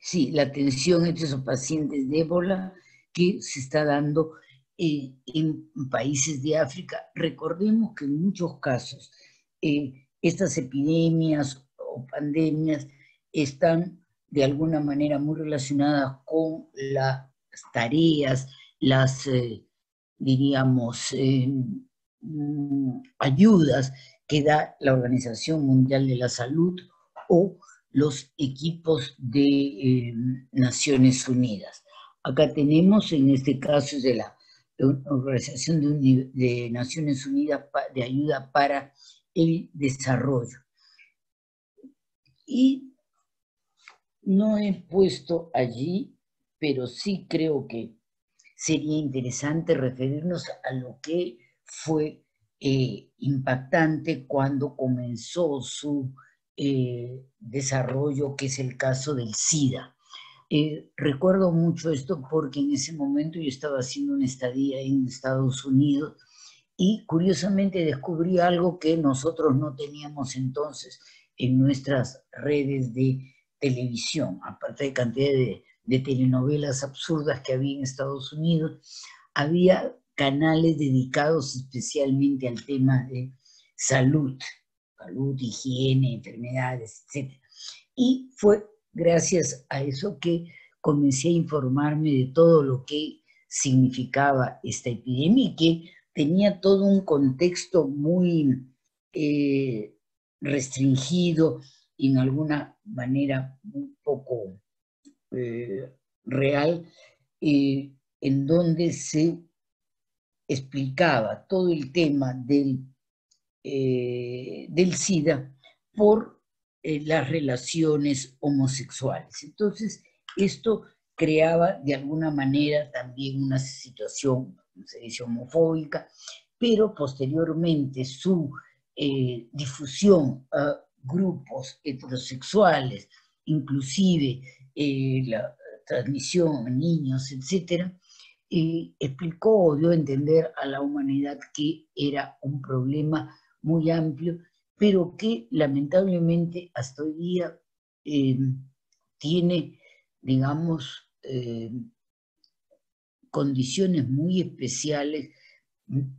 Sí, la atención entre esos pacientes de ébola que se está dando eh, en países de África. Recordemos que en muchos casos eh, estas epidemias o pandemias están de alguna manera muy relacionadas con la tareas, las, eh, diríamos, eh, mm, ayudas que da la Organización Mundial de la Salud o los equipos de Naciones Unidas. Acá tenemos, en este caso, de la Organización de, Naciones Unidas de Ayuda para el Desarrollo. Y no he puesto allí, pero sí creo que sería interesante referirnos a lo que fue eh, impactante cuando comenzó su eh, desarrollo, que es el caso del SIDA. Eh, recuerdo mucho esto porque en ese momento yo estaba haciendo una estadía en Estados Unidos y curiosamente descubrí algo que nosotros no teníamos entonces en nuestras redes de televisión, aparte de cantidad de, telenovelas absurdas que había en Estados Unidos, había canales dedicados especialmente al tema de salud, salud, higiene, enfermedades, etc. Y fue gracias a eso que comencé a informarme de todo lo que significaba esta epidemia y que tenía todo un contexto muy eh, restringido y en alguna manera un poco eh, real, eh, en donde se explicaba todo el tema del, del SIDA por eh, las relaciones homosexuales. Entonces, esto creaba de alguna manera también una situación, se dice, homofóbica, pero posteriormente su eh, difusión a grupos heterosexuales, inclusive eh, la transmisión a niños, etc., explicó o dio a entender a la humanidad que era un problema muy amplio pero que lamentablemente hasta hoy día eh, tiene, digamos, eh, condiciones muy especiales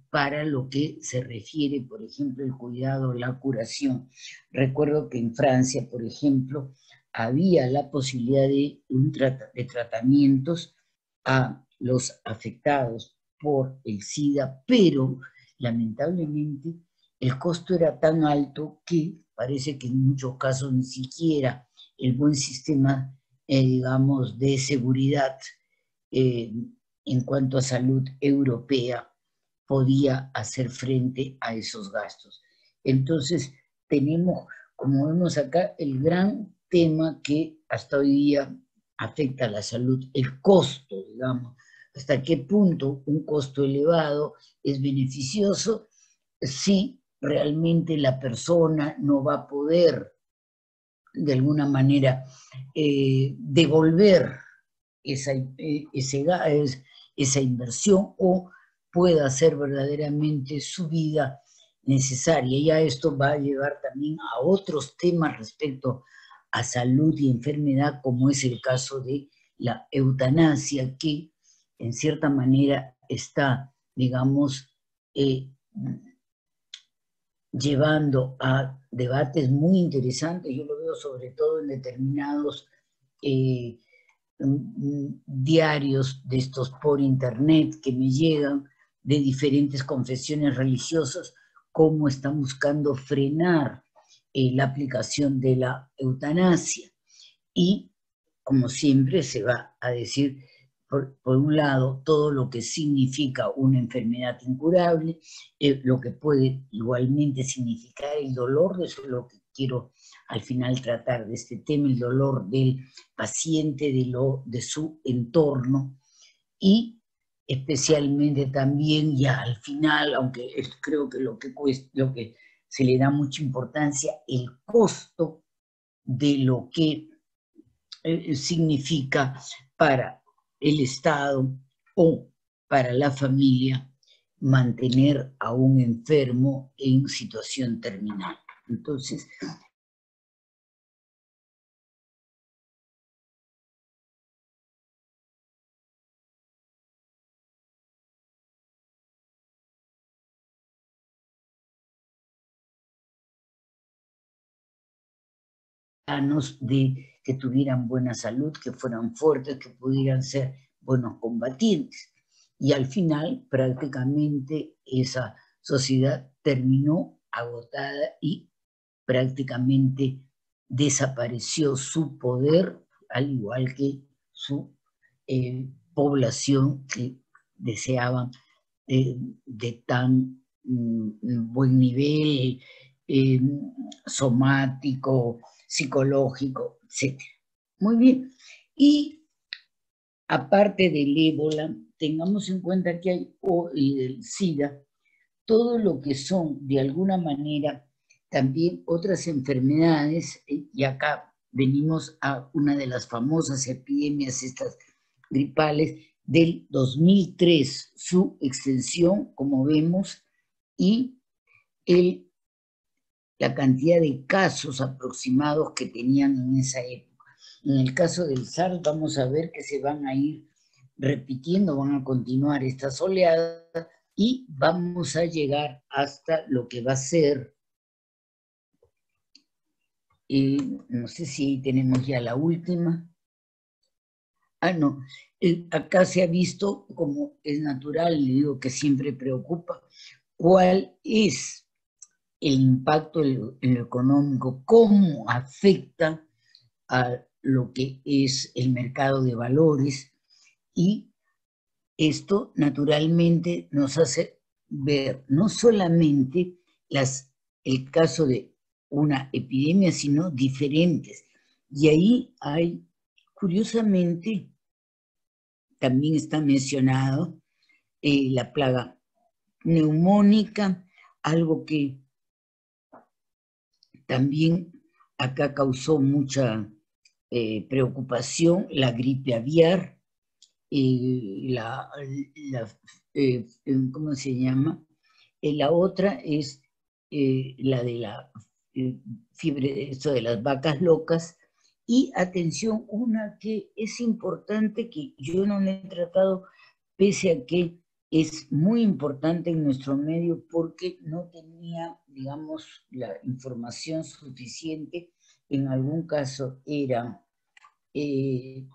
para lo que se refiere, por ejemplo, el cuidado, la curación. Recuerdo que en Francia, por ejemplo, había la posibilidad de, un de tratamientos a los afectados por el SIDA, pero lamentablemente el costo era tan alto que parece que en muchos casos ni siquiera el buen sistema, eh, digamos, de seguridad eh, en cuanto a salud europea podía hacer frente a esos gastos. Entonces, tenemos, como vemos acá, el gran tema que hasta hoy día afecta a la salud, el costo, digamos, hasta qué punto un costo elevado es beneficioso si realmente la persona no va a poder de alguna manera eh, devolver esa, eh, esa inversión o pueda hacer verdaderamente su vida necesaria. Ya esto va a llevar también a otros temas respecto a salud y enfermedad, como es el caso de la eutanasia, que en cierta manera está, digamos, eh, llevando a debates muy interesantes, yo lo veo sobre todo en determinados eh, mm, diarios de estos por internet que me llegan de diferentes confesiones religiosas, cómo están buscando frenar eh, la aplicación de la eutanasia. Y, como siempre, se va a decir por, un lado, todo lo que significa una enfermedad incurable, eh, lo que puede igualmente significar el dolor, eso es lo que quiero al final tratar de este tema, el dolor del paciente, de, lo, de su entorno, y especialmente también ya al final, aunque creo que lo que, lo que se le da mucha importancia, el costo de lo que eh, significa para el Estado o para la familia mantener a un enfermo en situación terminal. Entonces, de que tuvieran buena salud, que fueran fuertes, que pudieran ser buenos combatientes. Y al final prácticamente esa sociedad terminó agotada y prácticamente desapareció su poder, al igual que su eh, población que deseaban de tan mm, buen nivel eh, somático, psicológico, Muy bien. Y aparte del ébola, tengamos en cuenta que hay, y del SIDA, todo lo que son de alguna manera también otras enfermedades, eh, y acá venimos a una de las famosas epidemias, estas gripales, del 2003, su extensión, como vemos, y el, la cantidad de casos aproximados que tenían en esa época. En el caso del SARS vamos a ver que se van a ir repitiendo, van a continuar estas oleadas y vamos a llegar hasta lo que va a ser, eh, no sé si ahí tenemos ya la última. Ah, no, eh, acá se ha visto, como es natural, digo que siempre preocupa, cuál es el impacto en lo económico, cómo afecta a lo que es el mercado de valores y esto naturalmente nos hace ver no solamente el caso de una epidemia, sino diferentes. Y ahí hay, curiosamente, también está mencionado eh, la plaga neumónica, algo que también acá causó mucha eh, preocupación, la gripe aviar, eh, la, eh, ¿cómo se llama? la otra es la de la fiebre, eso de las vacas locas, y atención, una que es importante, que yo no le he tratado, pese a que es muy importante en nuestro medio porque no tenía, digamos, la información suficiente en algún caso era, eh,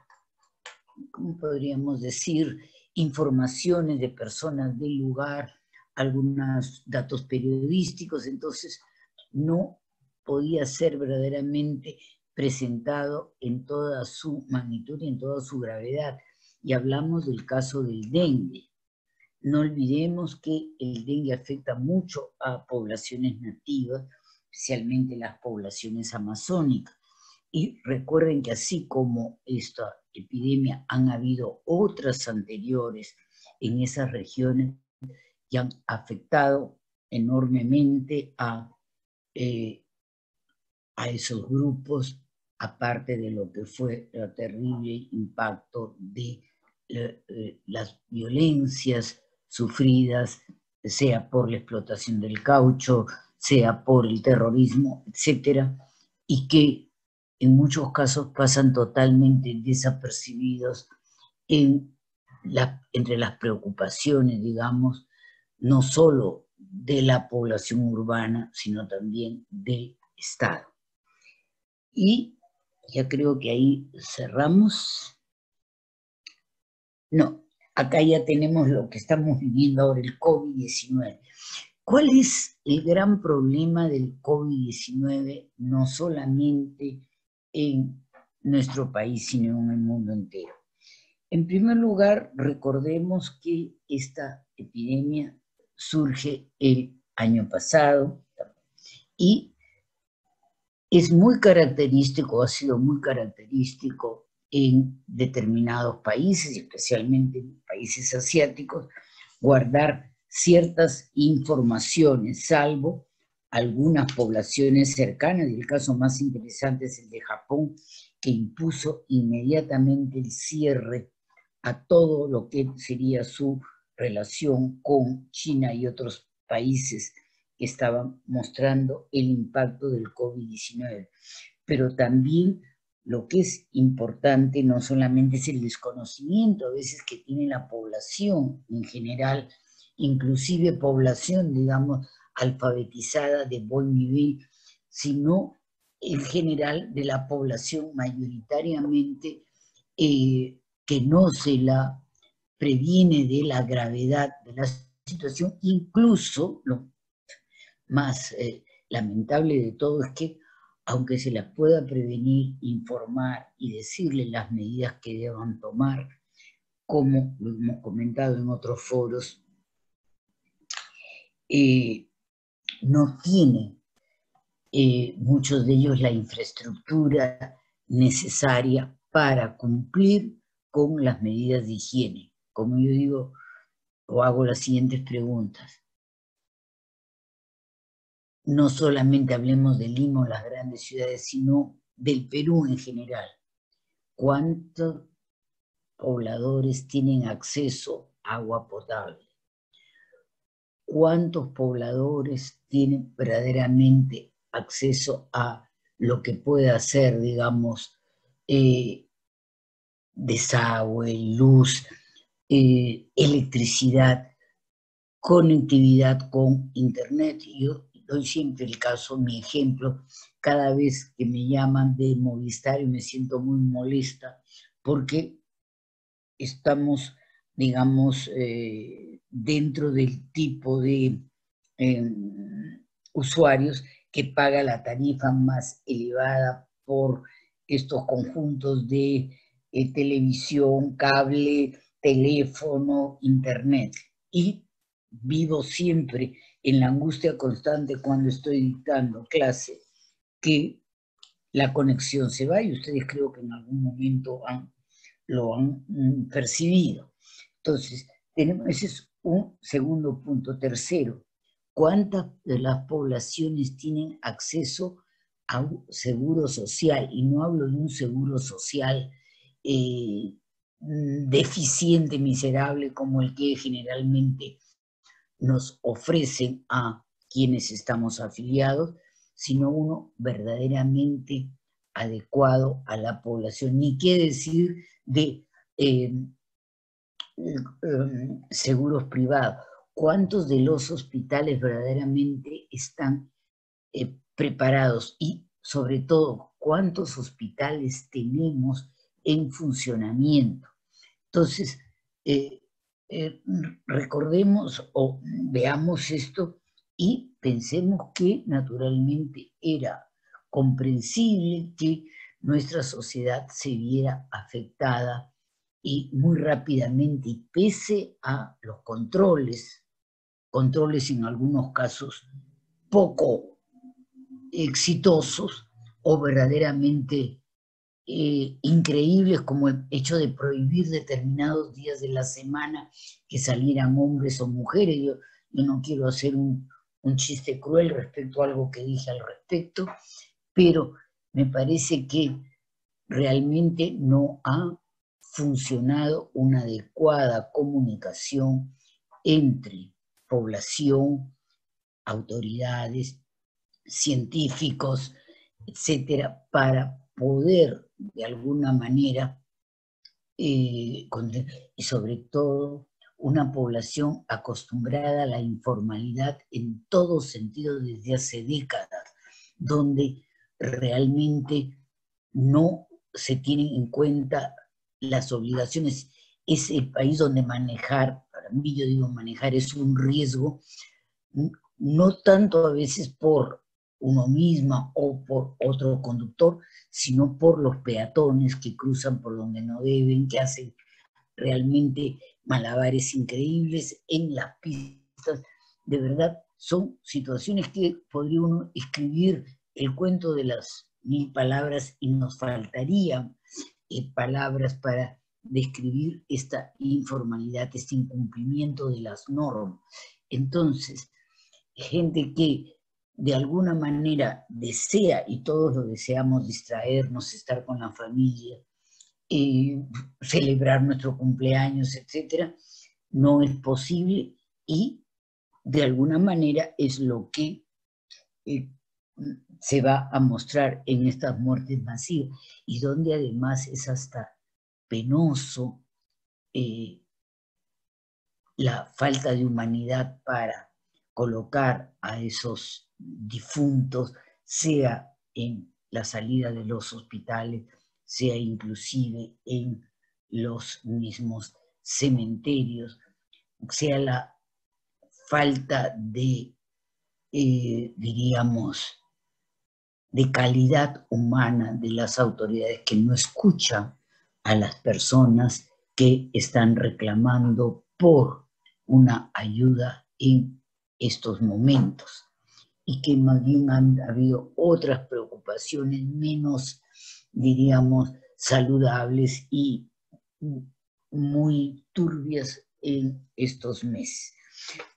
¿cómo podríamos decir?, informaciones de personas del lugar, algunos datos periodísticos, entonces no podía ser verdaderamente presentado en toda su magnitud y en toda su gravedad. Y hablamos del caso del dengue. No olvidemos que el dengue afecta mucho a poblaciones nativas, especialmente las poblaciones amazónicas. Y recuerden que así como esta epidemia han habido otras anteriores en esas regiones que han afectado enormemente a, eh, a esos grupos, aparte de lo que fue el terrible impacto de eh, eh, las violencias sufridas, sea por la explotación del caucho, sea por el terrorismo, etcétera, y que en muchos casos pasan totalmente desapercibidos en entre las preocupaciones, digamos, no solo de la población urbana, sino también del Estado. Y ya creo que ahí cerramos. No, acá ya tenemos lo que estamos viviendo ahora, el COVID-19. ¿Cuál es el gran problema del COVID-19, no solamente en nuestro país, sino en el mundo entero? En primer lugar, recordemos que esta epidemia surge el año pasado y es muy característico, ha sido muy característico en determinados países, especialmente en países asiáticos, guardar ciertas informaciones, salvo algunas poblaciones cercanas, y el caso más interesante es el de Japón, que impuso inmediatamente el cierre a todo lo que sería su relación con China y otros países que estaban mostrando el impacto del COVID-19. Pero también lo que es importante no solamente es el desconocimiento a veces que tiene la población en general inclusive población, digamos, alfabetizada de buen nivel, sino en general de la población mayoritariamente eh, que no se la previene de la gravedad de la situación, incluso más eh, lamentable de todo es que, aunque se las pueda prevenir, informar y decirle las medidas que deban tomar, como lo hemos comentado en otros foros, eh, no tiene eh, muchos de ellos la infraestructura necesaria para cumplir con las medidas de higiene. Como yo digo, o hago las siguientes preguntas. No solamente hablemos de Lima o las grandes ciudades, sino del Perú en general. ¿Cuántos pobladores tienen acceso a agua potable? ¿Cuántos pobladores tienen verdaderamente acceso a lo que puede hacer, digamos, eh, desagüe, luz, eh, electricidad, conectividad con Internet. Doy siempre el caso, mi ejemplo, cada vez que me llaman de Movistar y me siento muy molesta porque estamos, digamos, eh, dentro del tipo de em, usuarios que paga la tarifa más elevada por estos conjuntos de eh, televisión, cable, teléfono, internet. Y vivo siempre en la angustia constante cuando estoy dictando clase, que la conexión se va y ustedes creo que en algún momento lo han mm, percibido. Entonces, tenemos, ese es un segundo punto. Tercero, ¿cuántas de las poblaciones tienen acceso a un seguro social? Y no hablo de un seguro social eh, deficiente, miserable como el que generalmente nos ofrecen a quienes estamos afiliados, sino uno verdaderamente adecuado a la población. Ni qué decir de em, em, seguros privados. ¿Cuántos de los hospitales verdaderamente están eh, preparados? Y sobre todo, ¿cuántos hospitales tenemos en funcionamiento? Entonces, eh, recordemos o veamos esto y pensemos que naturalmente era comprensible que nuestra sociedad se viera afectada y muy rápidamente, y pese a los controles, controles en algunos casos poco exitosos o verdaderamente eh, increíbles como el hecho de prohibir determinados días de la semana que salieran hombres o mujeres. Yo, no quiero hacer un, un chiste cruel respecto a algo que dije al respecto, pero me parece que realmente no ha funcionado una adecuada comunicación entre población, autoridades, científicos, etcétera, para poder de alguna manera, eh, y sobre todo una población acostumbrada a la informalidad en todo sentido desde hace décadas, donde realmente no se tienen en cuenta las obligaciones. Es el país donde manejar, para mí yo digo manejar es un riesgo, no tanto a veces por uno misma o por otro conductor, sino por los peatones que cruzan por donde no deben, que hacen realmente malabares increíbles en las pistas. De verdad, son situaciones que podría uno escribir el cuento de las mil palabras y nos faltarían eh, palabras para describir esta informalidad, este incumplimiento de las normas. Entonces, gente que de alguna manera desea, y todos lo deseamos, distraernos, estar con la familia, eh, celebrar nuestro cumpleaños, etc., no es posible y de alguna manera es lo que eh, se va a mostrar en estas muertes masivas y donde además es hasta penoso eh, la falta de humanidad para colocar a esos difuntos, sea en la salida de los hospitales, sea inclusive en los mismos cementerios, sea la falta de eh, diríamos, de calidad humana de las autoridades que no escuchan a las personas que están reclamando por una ayuda en estos momentos y que más bien han habido otras preocupaciones menos, diríamos, saludables y muy turbias en estos meses.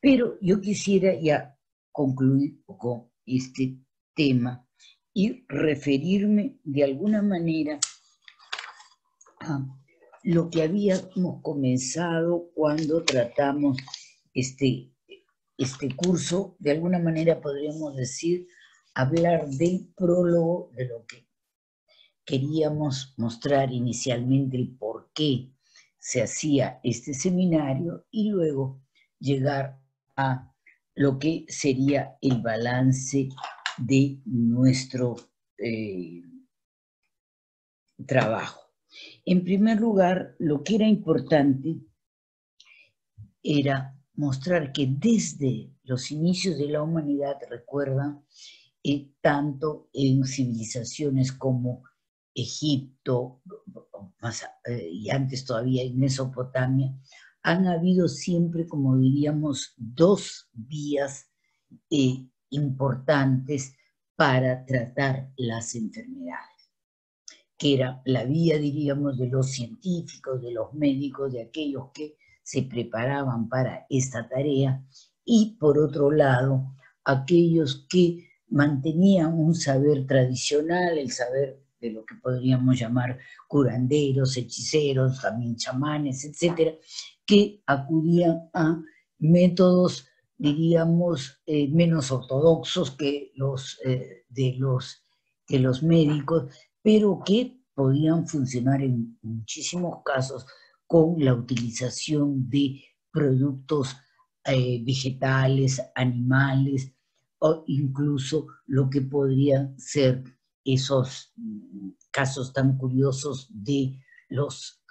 Pero yo quisiera ya concluir con este tema y referirme de alguna manera a lo que habíamos comenzado cuando tratamos este, este curso, de alguna manera podríamos decir, hablar del prólogo de lo que queríamos mostrar inicialmente el por qué se hacía este seminario y luego llegar a lo que sería el balance de nuestro eh, trabajo. En primer lugar, lo que era importante era mostrar que desde los inicios de la humanidad, recuerda, eh, tanto en civilizaciones como Egipto, eh, y antes todavía en Mesopotamia, han habido siempre, como diríamos, dos vías eh, importantes para tratar las enfermedades, que era la vía, diríamos, de los científicos, de los médicos, de aquellos que se preparaban para esta tarea, y por otro lado, aquellos que mantenían un saber tradicional, el saber de lo que podríamos llamar curanderos, hechiceros, también chamanes, etcétera, que acudían a métodos, diríamos, eh, menos ortodoxos que los, eh, de los, que los médicos, pero que podían funcionar en muchísimos casos con la utilización de productos eh, vegetales, animales, o incluso lo que podrían ser esos mm, casos tan curiosos de los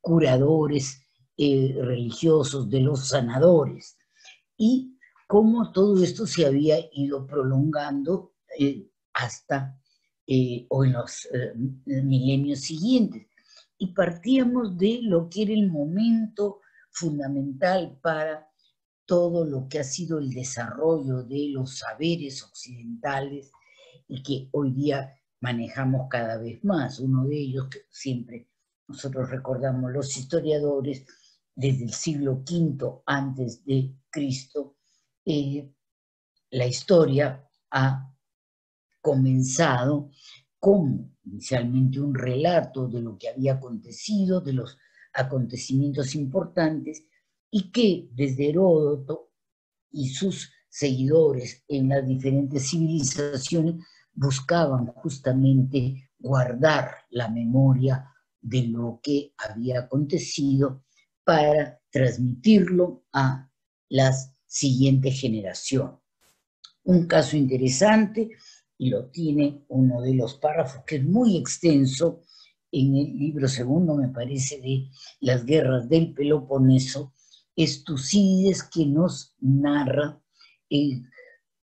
curadores eh, religiosos, de los sanadores, y cómo todo esto se había ido prolongando eh, hasta eh, o en los milenios siguientes. Y partíamos de lo que era el momento fundamental para todo lo que ha sido el desarrollo de los saberes occidentales y que hoy día manejamos cada vez más. Uno de ellos que siempre nosotros recordamos los historiadores desde el siglo V antes de Cristo, eh, la historia ha comenzado con inicialmente un relato de lo que había acontecido, de los acontecimientos importantes, y que desde Heródoto y sus seguidores en las diferentes civilizaciones buscaban justamente guardar la memoria de lo que había acontecido para transmitirlo a las siguientes generaciones. Un caso interesante, y lo tiene uno de los párrafos que es muy extenso en el libro segundo, me parece, de las guerras del Peloponeso, es Tucídides que nos narra el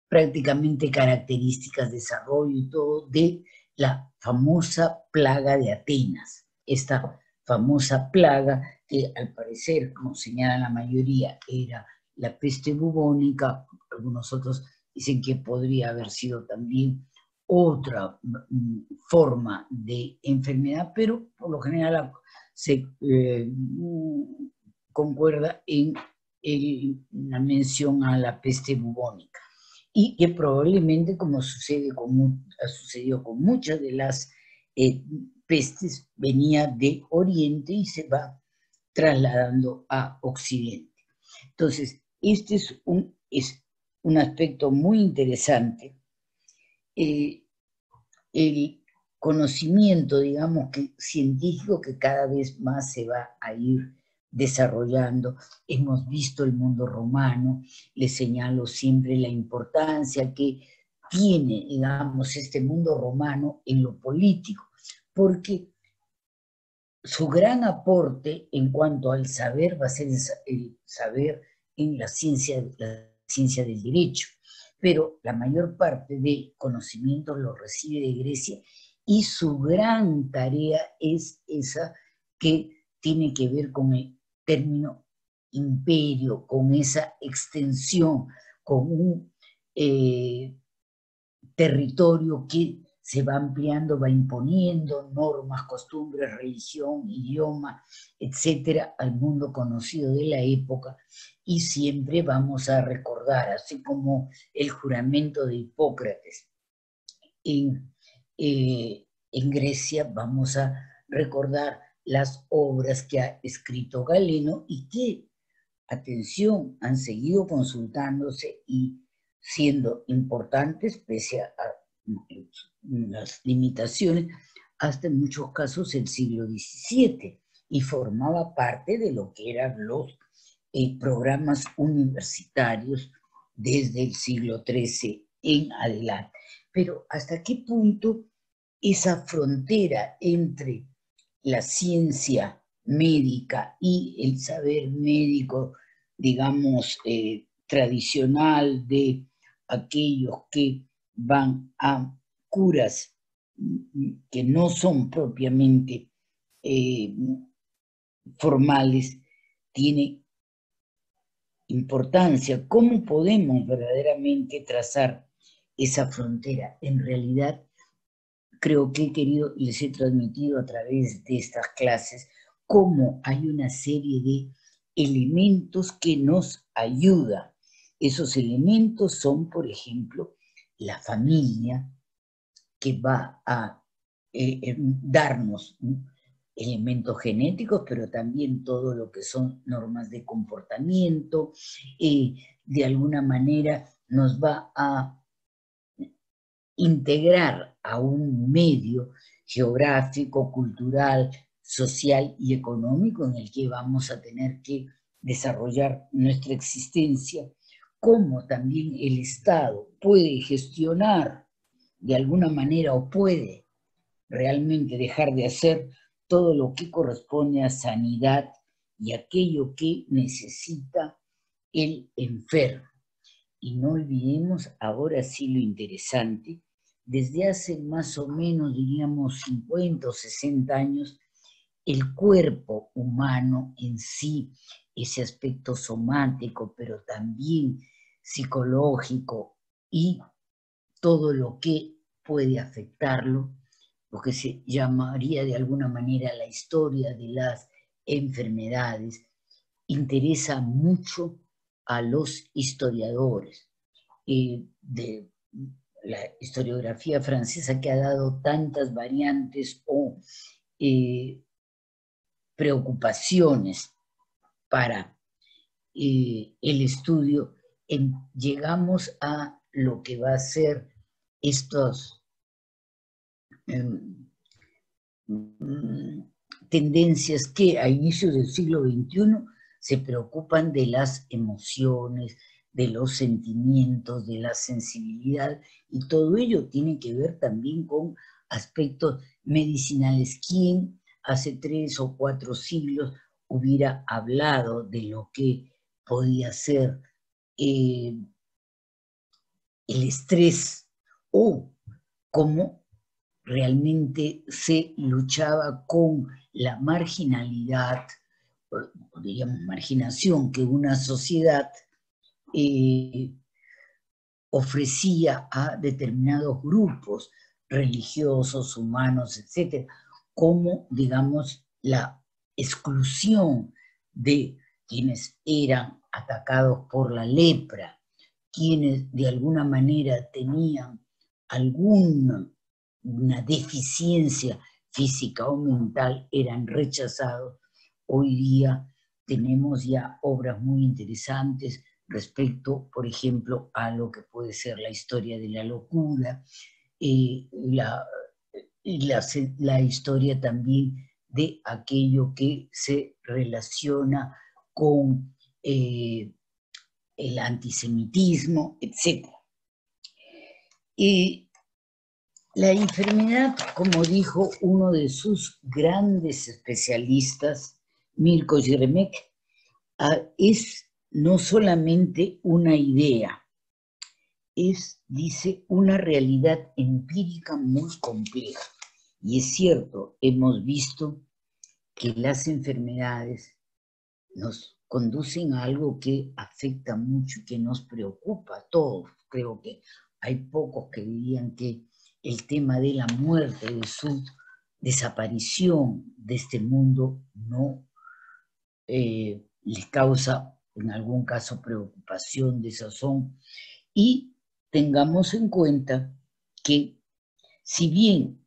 prácticamente características, desarrollo y todo de la famosa plaga de Atenas. Esta famosa plaga que al parecer, como señala la mayoría, era la peste bubónica, algunos otros dicen que podría haber sido también otra mm, forma de enfermedad, pero por lo general se eh, mm, concuerda en la mención a la peste bubónica y que probablemente, como sucede con, ha sucedido con muchas de las eh, pestes, venía de Oriente y se va trasladando a Occidente. Entonces, este es un, es un aspecto muy interesante. Eh, el conocimiento, digamos, que científico que cada vez más se va a ir desarrollando. Hemos visto el mundo romano, le señalo siempre la importancia que tiene, digamos, este mundo romano en lo político, porque su gran aporte en cuanto al saber va a ser el saber en la ciencia, la ciencia del derecho. pero la mayor parte de conocimientos lo recibe de Grecia y su gran tarea es esa que tiene que ver con el término imperio, con esa extensión, con un eh, territorio que se va ampliando, va imponiendo normas, costumbres, religión, idioma, etcétera, al mundo conocido de la época. Y siempre vamos a recordar, así como el juramento de Hipócrates en, eh, Grecia, vamos a recordar las obras que ha escrito Galeno y que, atención, han seguido consultándose y siendo importantes pese a las limitaciones, hasta en muchos casos el siglo XVII, y formaba parte de lo que eran los eh, programas universitarios desde el siglo XIII en adelante. Pero ¿hasta qué punto esa frontera entre la ciencia médica y el saber médico, digamos, eh, tradicional de aquellos que van a curas que no son propiamente eh, formales, tiene importancia. ¿Cómo podemos verdaderamente trazar esa frontera? En realidad, creo que he querido, les he transmitido a través de estas clases, cómo hay una serie de elementos que nos ayudan. Esos elementos son, por ejemplo, la familia que va a eh, eh, darnos elementos genéticos, pero también todo lo que son normas de comportamiento, eh, de alguna manera nos va a integrar a un medio geográfico, cultural, social y económico en el que vamos a tener que desarrollar nuestra existencia cómo también el Estado puede gestionar de alguna manera o puede realmente dejar de hacer todo lo que corresponde a sanidad y aquello que necesita el enfermo. Y no olvidemos ahora sí lo interesante, desde hace más o menos, diríamos, 50 o 60 años, el cuerpo humano en sí, ese aspecto somático, pero también psicológico y todo lo que puede afectarlo, lo que se llamaría de alguna manera la historia de las enfermedades, interesa mucho a los historiadores. Eh, de la historiografía francesa que ha dado tantas variantes o eh, preocupaciones para eh, el estudio llegamos a lo que va a ser estos em, tendencias que a inicios del siglo XXI se preocupan de las emociones, de los sentimientos, de la sensibilidad, y todo ello tiene que ver también con aspectos medicinales. ¿Quién hace tres o cuatro siglos hubiera hablado de lo que podía ser eh, el estrés o cómo realmente se luchaba con la marginalidad, digamos, marginación que una sociedad eh, ofrecía a determinados grupos religiosos, humanos, etcétera, como, digamos, la exclusión de quienes eran atacados por la lepra, quienes de alguna manera tenían alguna deficiencia física o mental, eran rechazados. Hoy día tenemos ya obras muy interesantes respecto, por ejemplo, a lo que puede ser la historia de la locura, eh, la, la historia también de aquello que se relaciona con eh, el antisemitismo, etc. Y la enfermedad, como dijo uno de sus grandes especialistas, Mirko Jeremek, ah, es no solamente una idea, es, dice, una realidad empírica muy compleja. Y es cierto, hemos visto que las enfermedades nos conducen a algo que afecta mucho que nos preocupa a todos. Creo que hay pocos que dirían que el tema de la muerte, de su desaparición de este mundo, no eh, les causa en algún caso preocupación, desazón. Y tengamos en cuenta que si bien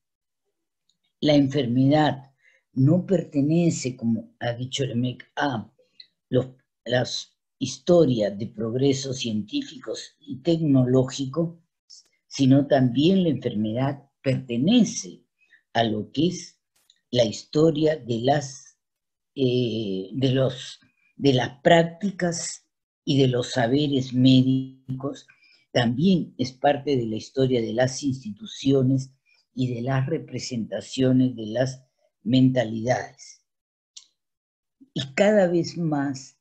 la enfermedad no pertenece, como ha dicho el a las historias de progresos científicos y tecnológicos, sino también la enfermedad pertenece a lo que es la historia de las, eh, de los, de las prácticas y de los saberes médicos, también es parte de la historia de las instituciones y de las representaciones de las mentalidades. Y cada vez más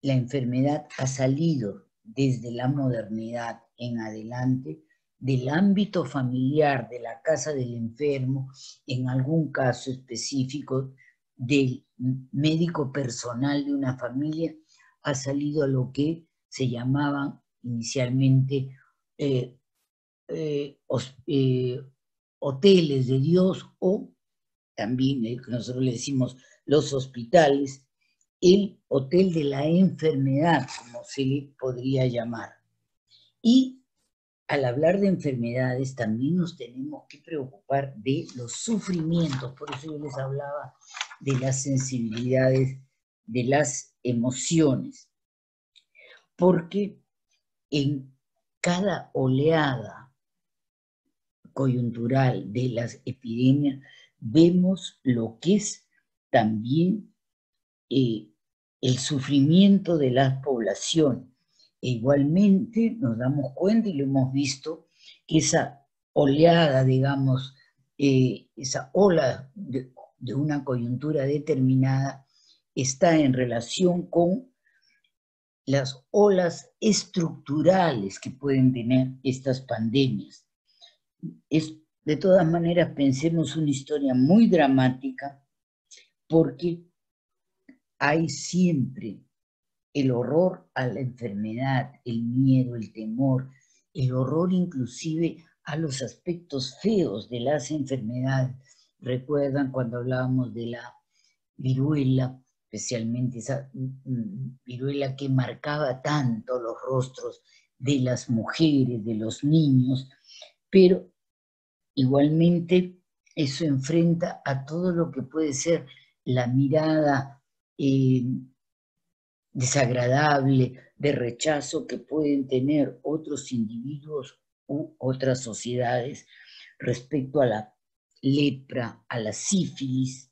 la enfermedad ha salido desde la modernidad en adelante del ámbito familiar, de la casa del enfermo, en algún caso específico del médico personal de una familia, ha salido lo que se llamaban inicialmente eh, eh, eh, hoteles de Dios o también nosotros le decimos los hospitales, el hotel de la enfermedad, como se podría llamar. Y al hablar de enfermedades también nos tenemos que preocupar de los sufrimientos, por eso yo les hablaba de las sensibilidades, de las emociones, porque en cada oleada coyuntural de las epidemias vemos lo que es también eh, el sufrimiento de la población e igualmente nos damos cuenta y lo hemos visto, que esa oleada, digamos, eh, esa ola de, una coyuntura determinada está en relación con las olas estructurales que pueden tener estas pandemias. Es, de todas maneras, pensemos una historia muy dramática porque hay siempre el horror a la enfermedad, el miedo, el temor, el horror inclusive a los aspectos feos de las enfermedades. Recuerdan cuando hablábamos de la viruela, especialmente esa mm, mm, viruela que marcaba tanto los rostros de las mujeres, de los niños, pero igualmente eso enfrenta a todo lo que puede ser la mirada eh, desagradable, de rechazo que pueden tener otros individuos u otras sociedades respecto a la lepra, a la sífilis,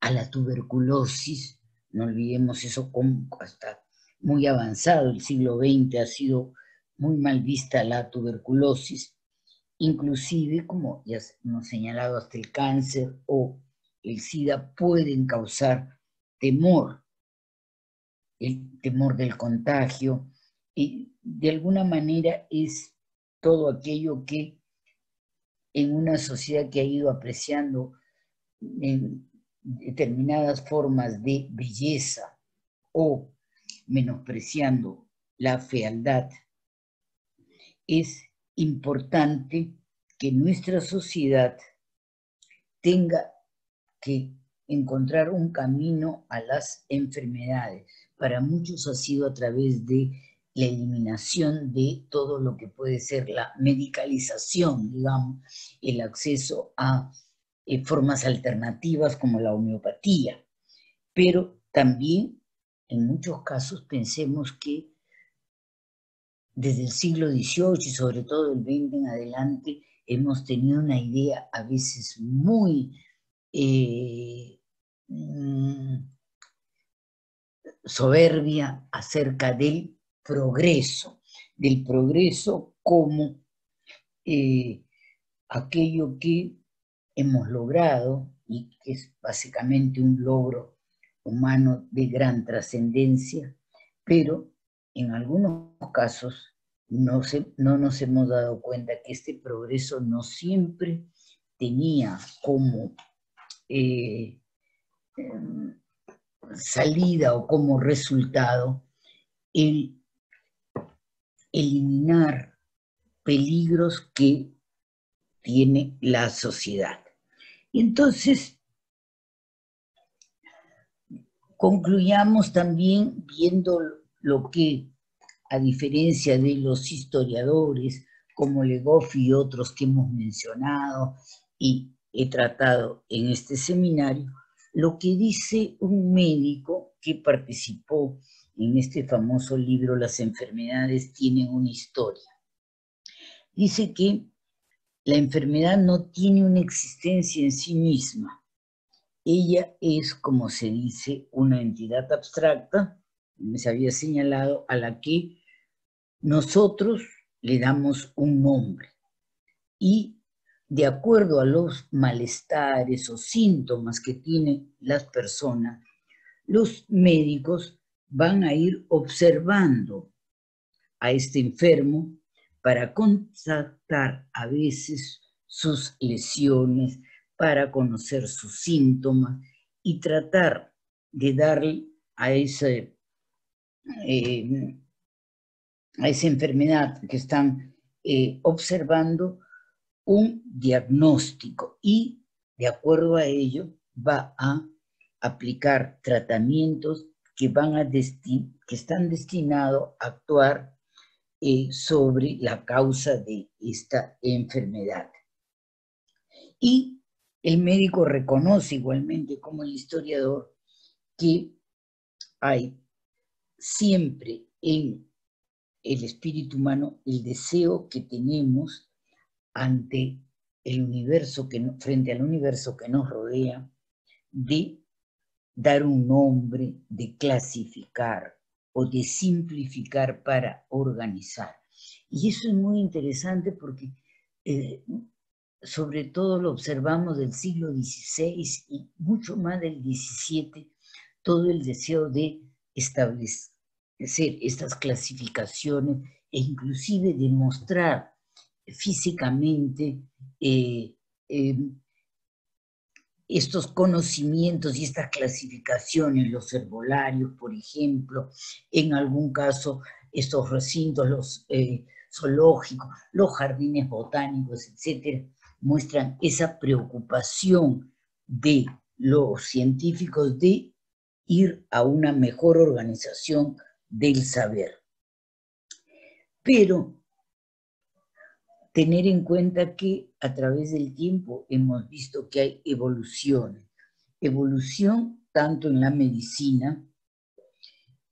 a la tuberculosis. No olvidemos eso hasta muy avanzado, el siglo XX ha sido muy mal vista la tuberculosis, inclusive, como ya hemos señalado, hasta el cáncer o el SIDA pueden causar temor el temor del contagio, y de alguna manera es todo aquello que en una sociedad que ha ido apreciando determinadas formas de belleza o menospreciando la fealdad, es importante que nuestra sociedad tenga que encontrar un camino a las enfermedades para muchos ha sido a través de la eliminación de todo lo que puede ser la medicalización, digamos, el acceso a eh, formas alternativas como la homeopatía. Pero también, en muchos casos, pensemos que desde el siglo XVIII y sobre todo el XX en adelante, hemos tenido una idea a veces muy eh, mm, soberbia acerca del progreso, del progreso como eh, aquello que hemos logrado y que es básicamente un logro humano de gran trascendencia, pero en algunos casos no, no nos hemos dado cuenta que este progreso no siempre tenía como eh, em, salida o como resultado el eliminar peligros que tiene la sociedad. Y entonces, concluyamos también viendo lo que, a diferencia de los historiadores como Legoff y otros que hemos mencionado y he tratado en este seminario, lo que dice un médico que participó en este famoso libro Las enfermedades tienen una historia. Dice que la enfermedad no tiene una existencia en sí misma. Ella es, como se dice, una entidad abstracta, me había señalado, a la que nosotros le damos un nombre. Y de acuerdo a los malestares o síntomas que tienen las personas, los médicos van a ir observando a este enfermo para constatar a veces sus lesiones, para conocer sus síntomas y tratar de darle a, ese, eh, a esa enfermedad que están eh, observando un diagnóstico y de acuerdo a ello va a aplicar tratamientos que, van a que están destinados a actuar eh, sobre la causa de esta enfermedad. Y el médico reconoce igualmente como el historiador que hay siempre en el espíritu humano el deseo que tenemos ante el universo que frente al universo que nos rodea de dar un nombre, de clasificar o de simplificar para organizar. Y eso es muy interesante porque eh, sobre todo lo observamos del siglo XVI y mucho más del XVII, todo el deseo de establecer estas clasificaciones e inclusive demostrar físicamente eh, eh, estos conocimientos y estas clasificaciones, los herbolarios, por ejemplo, en algún caso estos recintos, los eh, zoológicos, los jardines botánicos, etcétera, muestran esa preocupación de los científicos de ir a una mejor organización del saber. Pero tener en cuenta que a través del tiempo hemos visto que hay evolución, evolución tanto en la medicina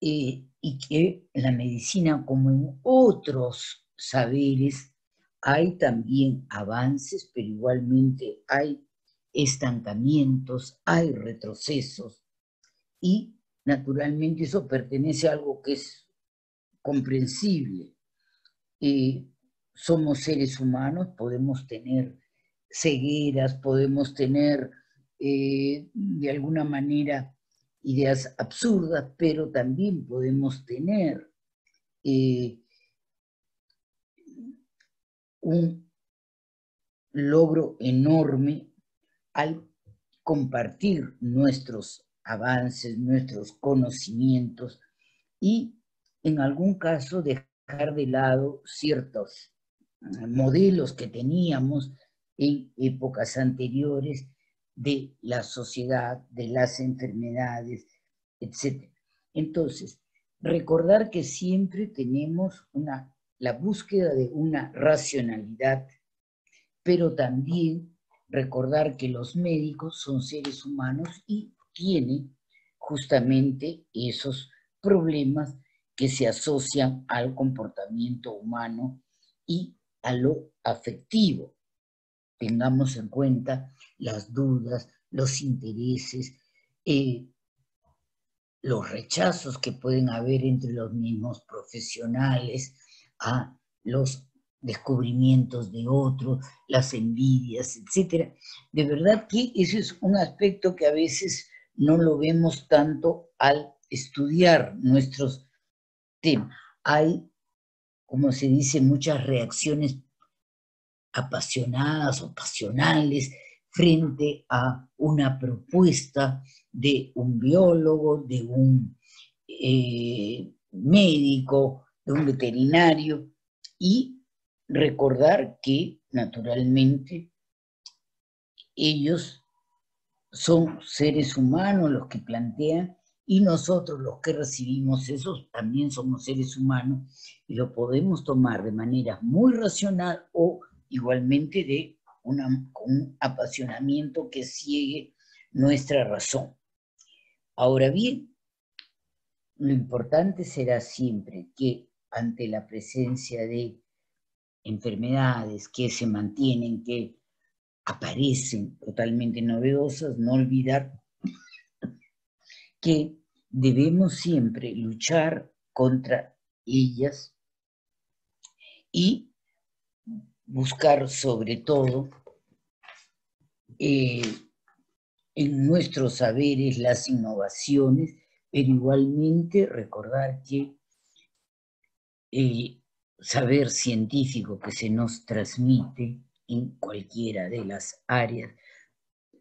eh, y que en la medicina como en otros saberes hay también avances, pero igualmente hay estancamientos, hay retrocesos y naturalmente eso pertenece a algo que es comprensible. Eh, somos seres humanos, podemos tener cegueras, podemos tener eh, de alguna manera ideas absurdas, pero también podemos tener eh, un logro enorme al compartir nuestros avances, nuestros conocimientos y en algún caso dejar de lado ciertos modelos que teníamos en épocas anteriores de la sociedad, de las enfermedades, etc. Entonces, recordar que siempre tenemos una, la búsqueda de una racionalidad, pero también recordar que los médicos son seres humanos y tienen justamente esos problemas que se asocian al comportamiento humano y a lo afectivo. Tengamos en cuenta las dudas, los intereses, eh, los rechazos que pueden haber entre los mismos profesionales a los descubrimientos de otros, las envidias, etc. De verdad que ese es un aspecto que a veces no lo vemos tanto al estudiar nuestros temas. Hay como se dice, muchas reacciones apasionadas o pasionales frente a una propuesta de un biólogo, de un eh, médico, de un veterinario, y recordar que naturalmente ellos son seres humanos los que plantean y nosotros los que recibimos esos también somos seres humanos y lo podemos tomar de manera muy racional o igualmente de un apasionamiento que ciegue nuestra razón. Ahora bien, lo importante será siempre que ante la presencia de enfermedades que se mantienen, que aparecen totalmente novedosas, no olvidar que debemos siempre luchar contra ellas y buscar sobre todo eh, en nuestros saberes las innovaciones, pero igualmente recordar que el saber científico que se nos transmite en cualquiera de las áreas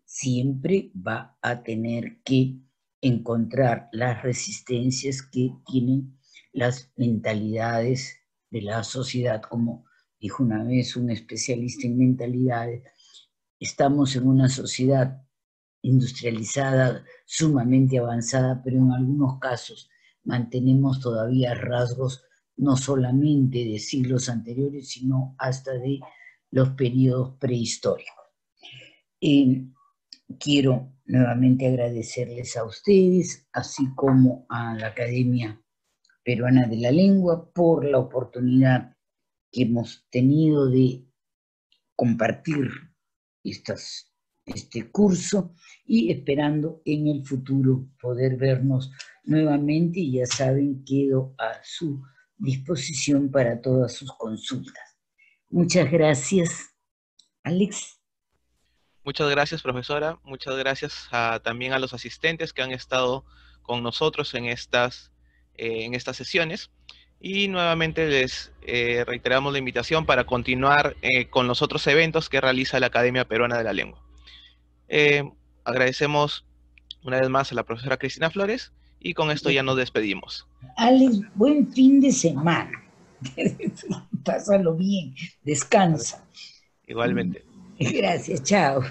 siempre va a tener que encontrar las resistencias que tienen las mentalidades de la sociedad, como dijo una vez un especialista en mentalidades, estamos en una sociedad industrializada, sumamente avanzada, pero en algunos casos mantenemos todavía rasgos no solamente de siglos anteriores, sino hasta de los periodos prehistóricos. Eh, quiero nuevamente agradecerles a ustedes, así como a la Academia Peruana de la Lengua, por la oportunidad que hemos tenido de compartir este curso y esperando en el futuro poder vernos nuevamente. Ya saben, quedo a su disposición para todas sus consultas. Muchas gracias. Alex. Muchas gracias, profesora. Muchas gracias también a los asistentes que han estado con nosotros en estas, eh, en estas sesiones. Y nuevamente les eh, reiteramos la invitación para continuar eh, con los otros eventos que realiza la Academia Peruana de la Lengua. agradecemos una vez más a la profesora Cristina Flores y con esto ya nos despedimos. Alex, buen fin de semana. Pásalo bien, descansa. Igualmente. Gracias, chao.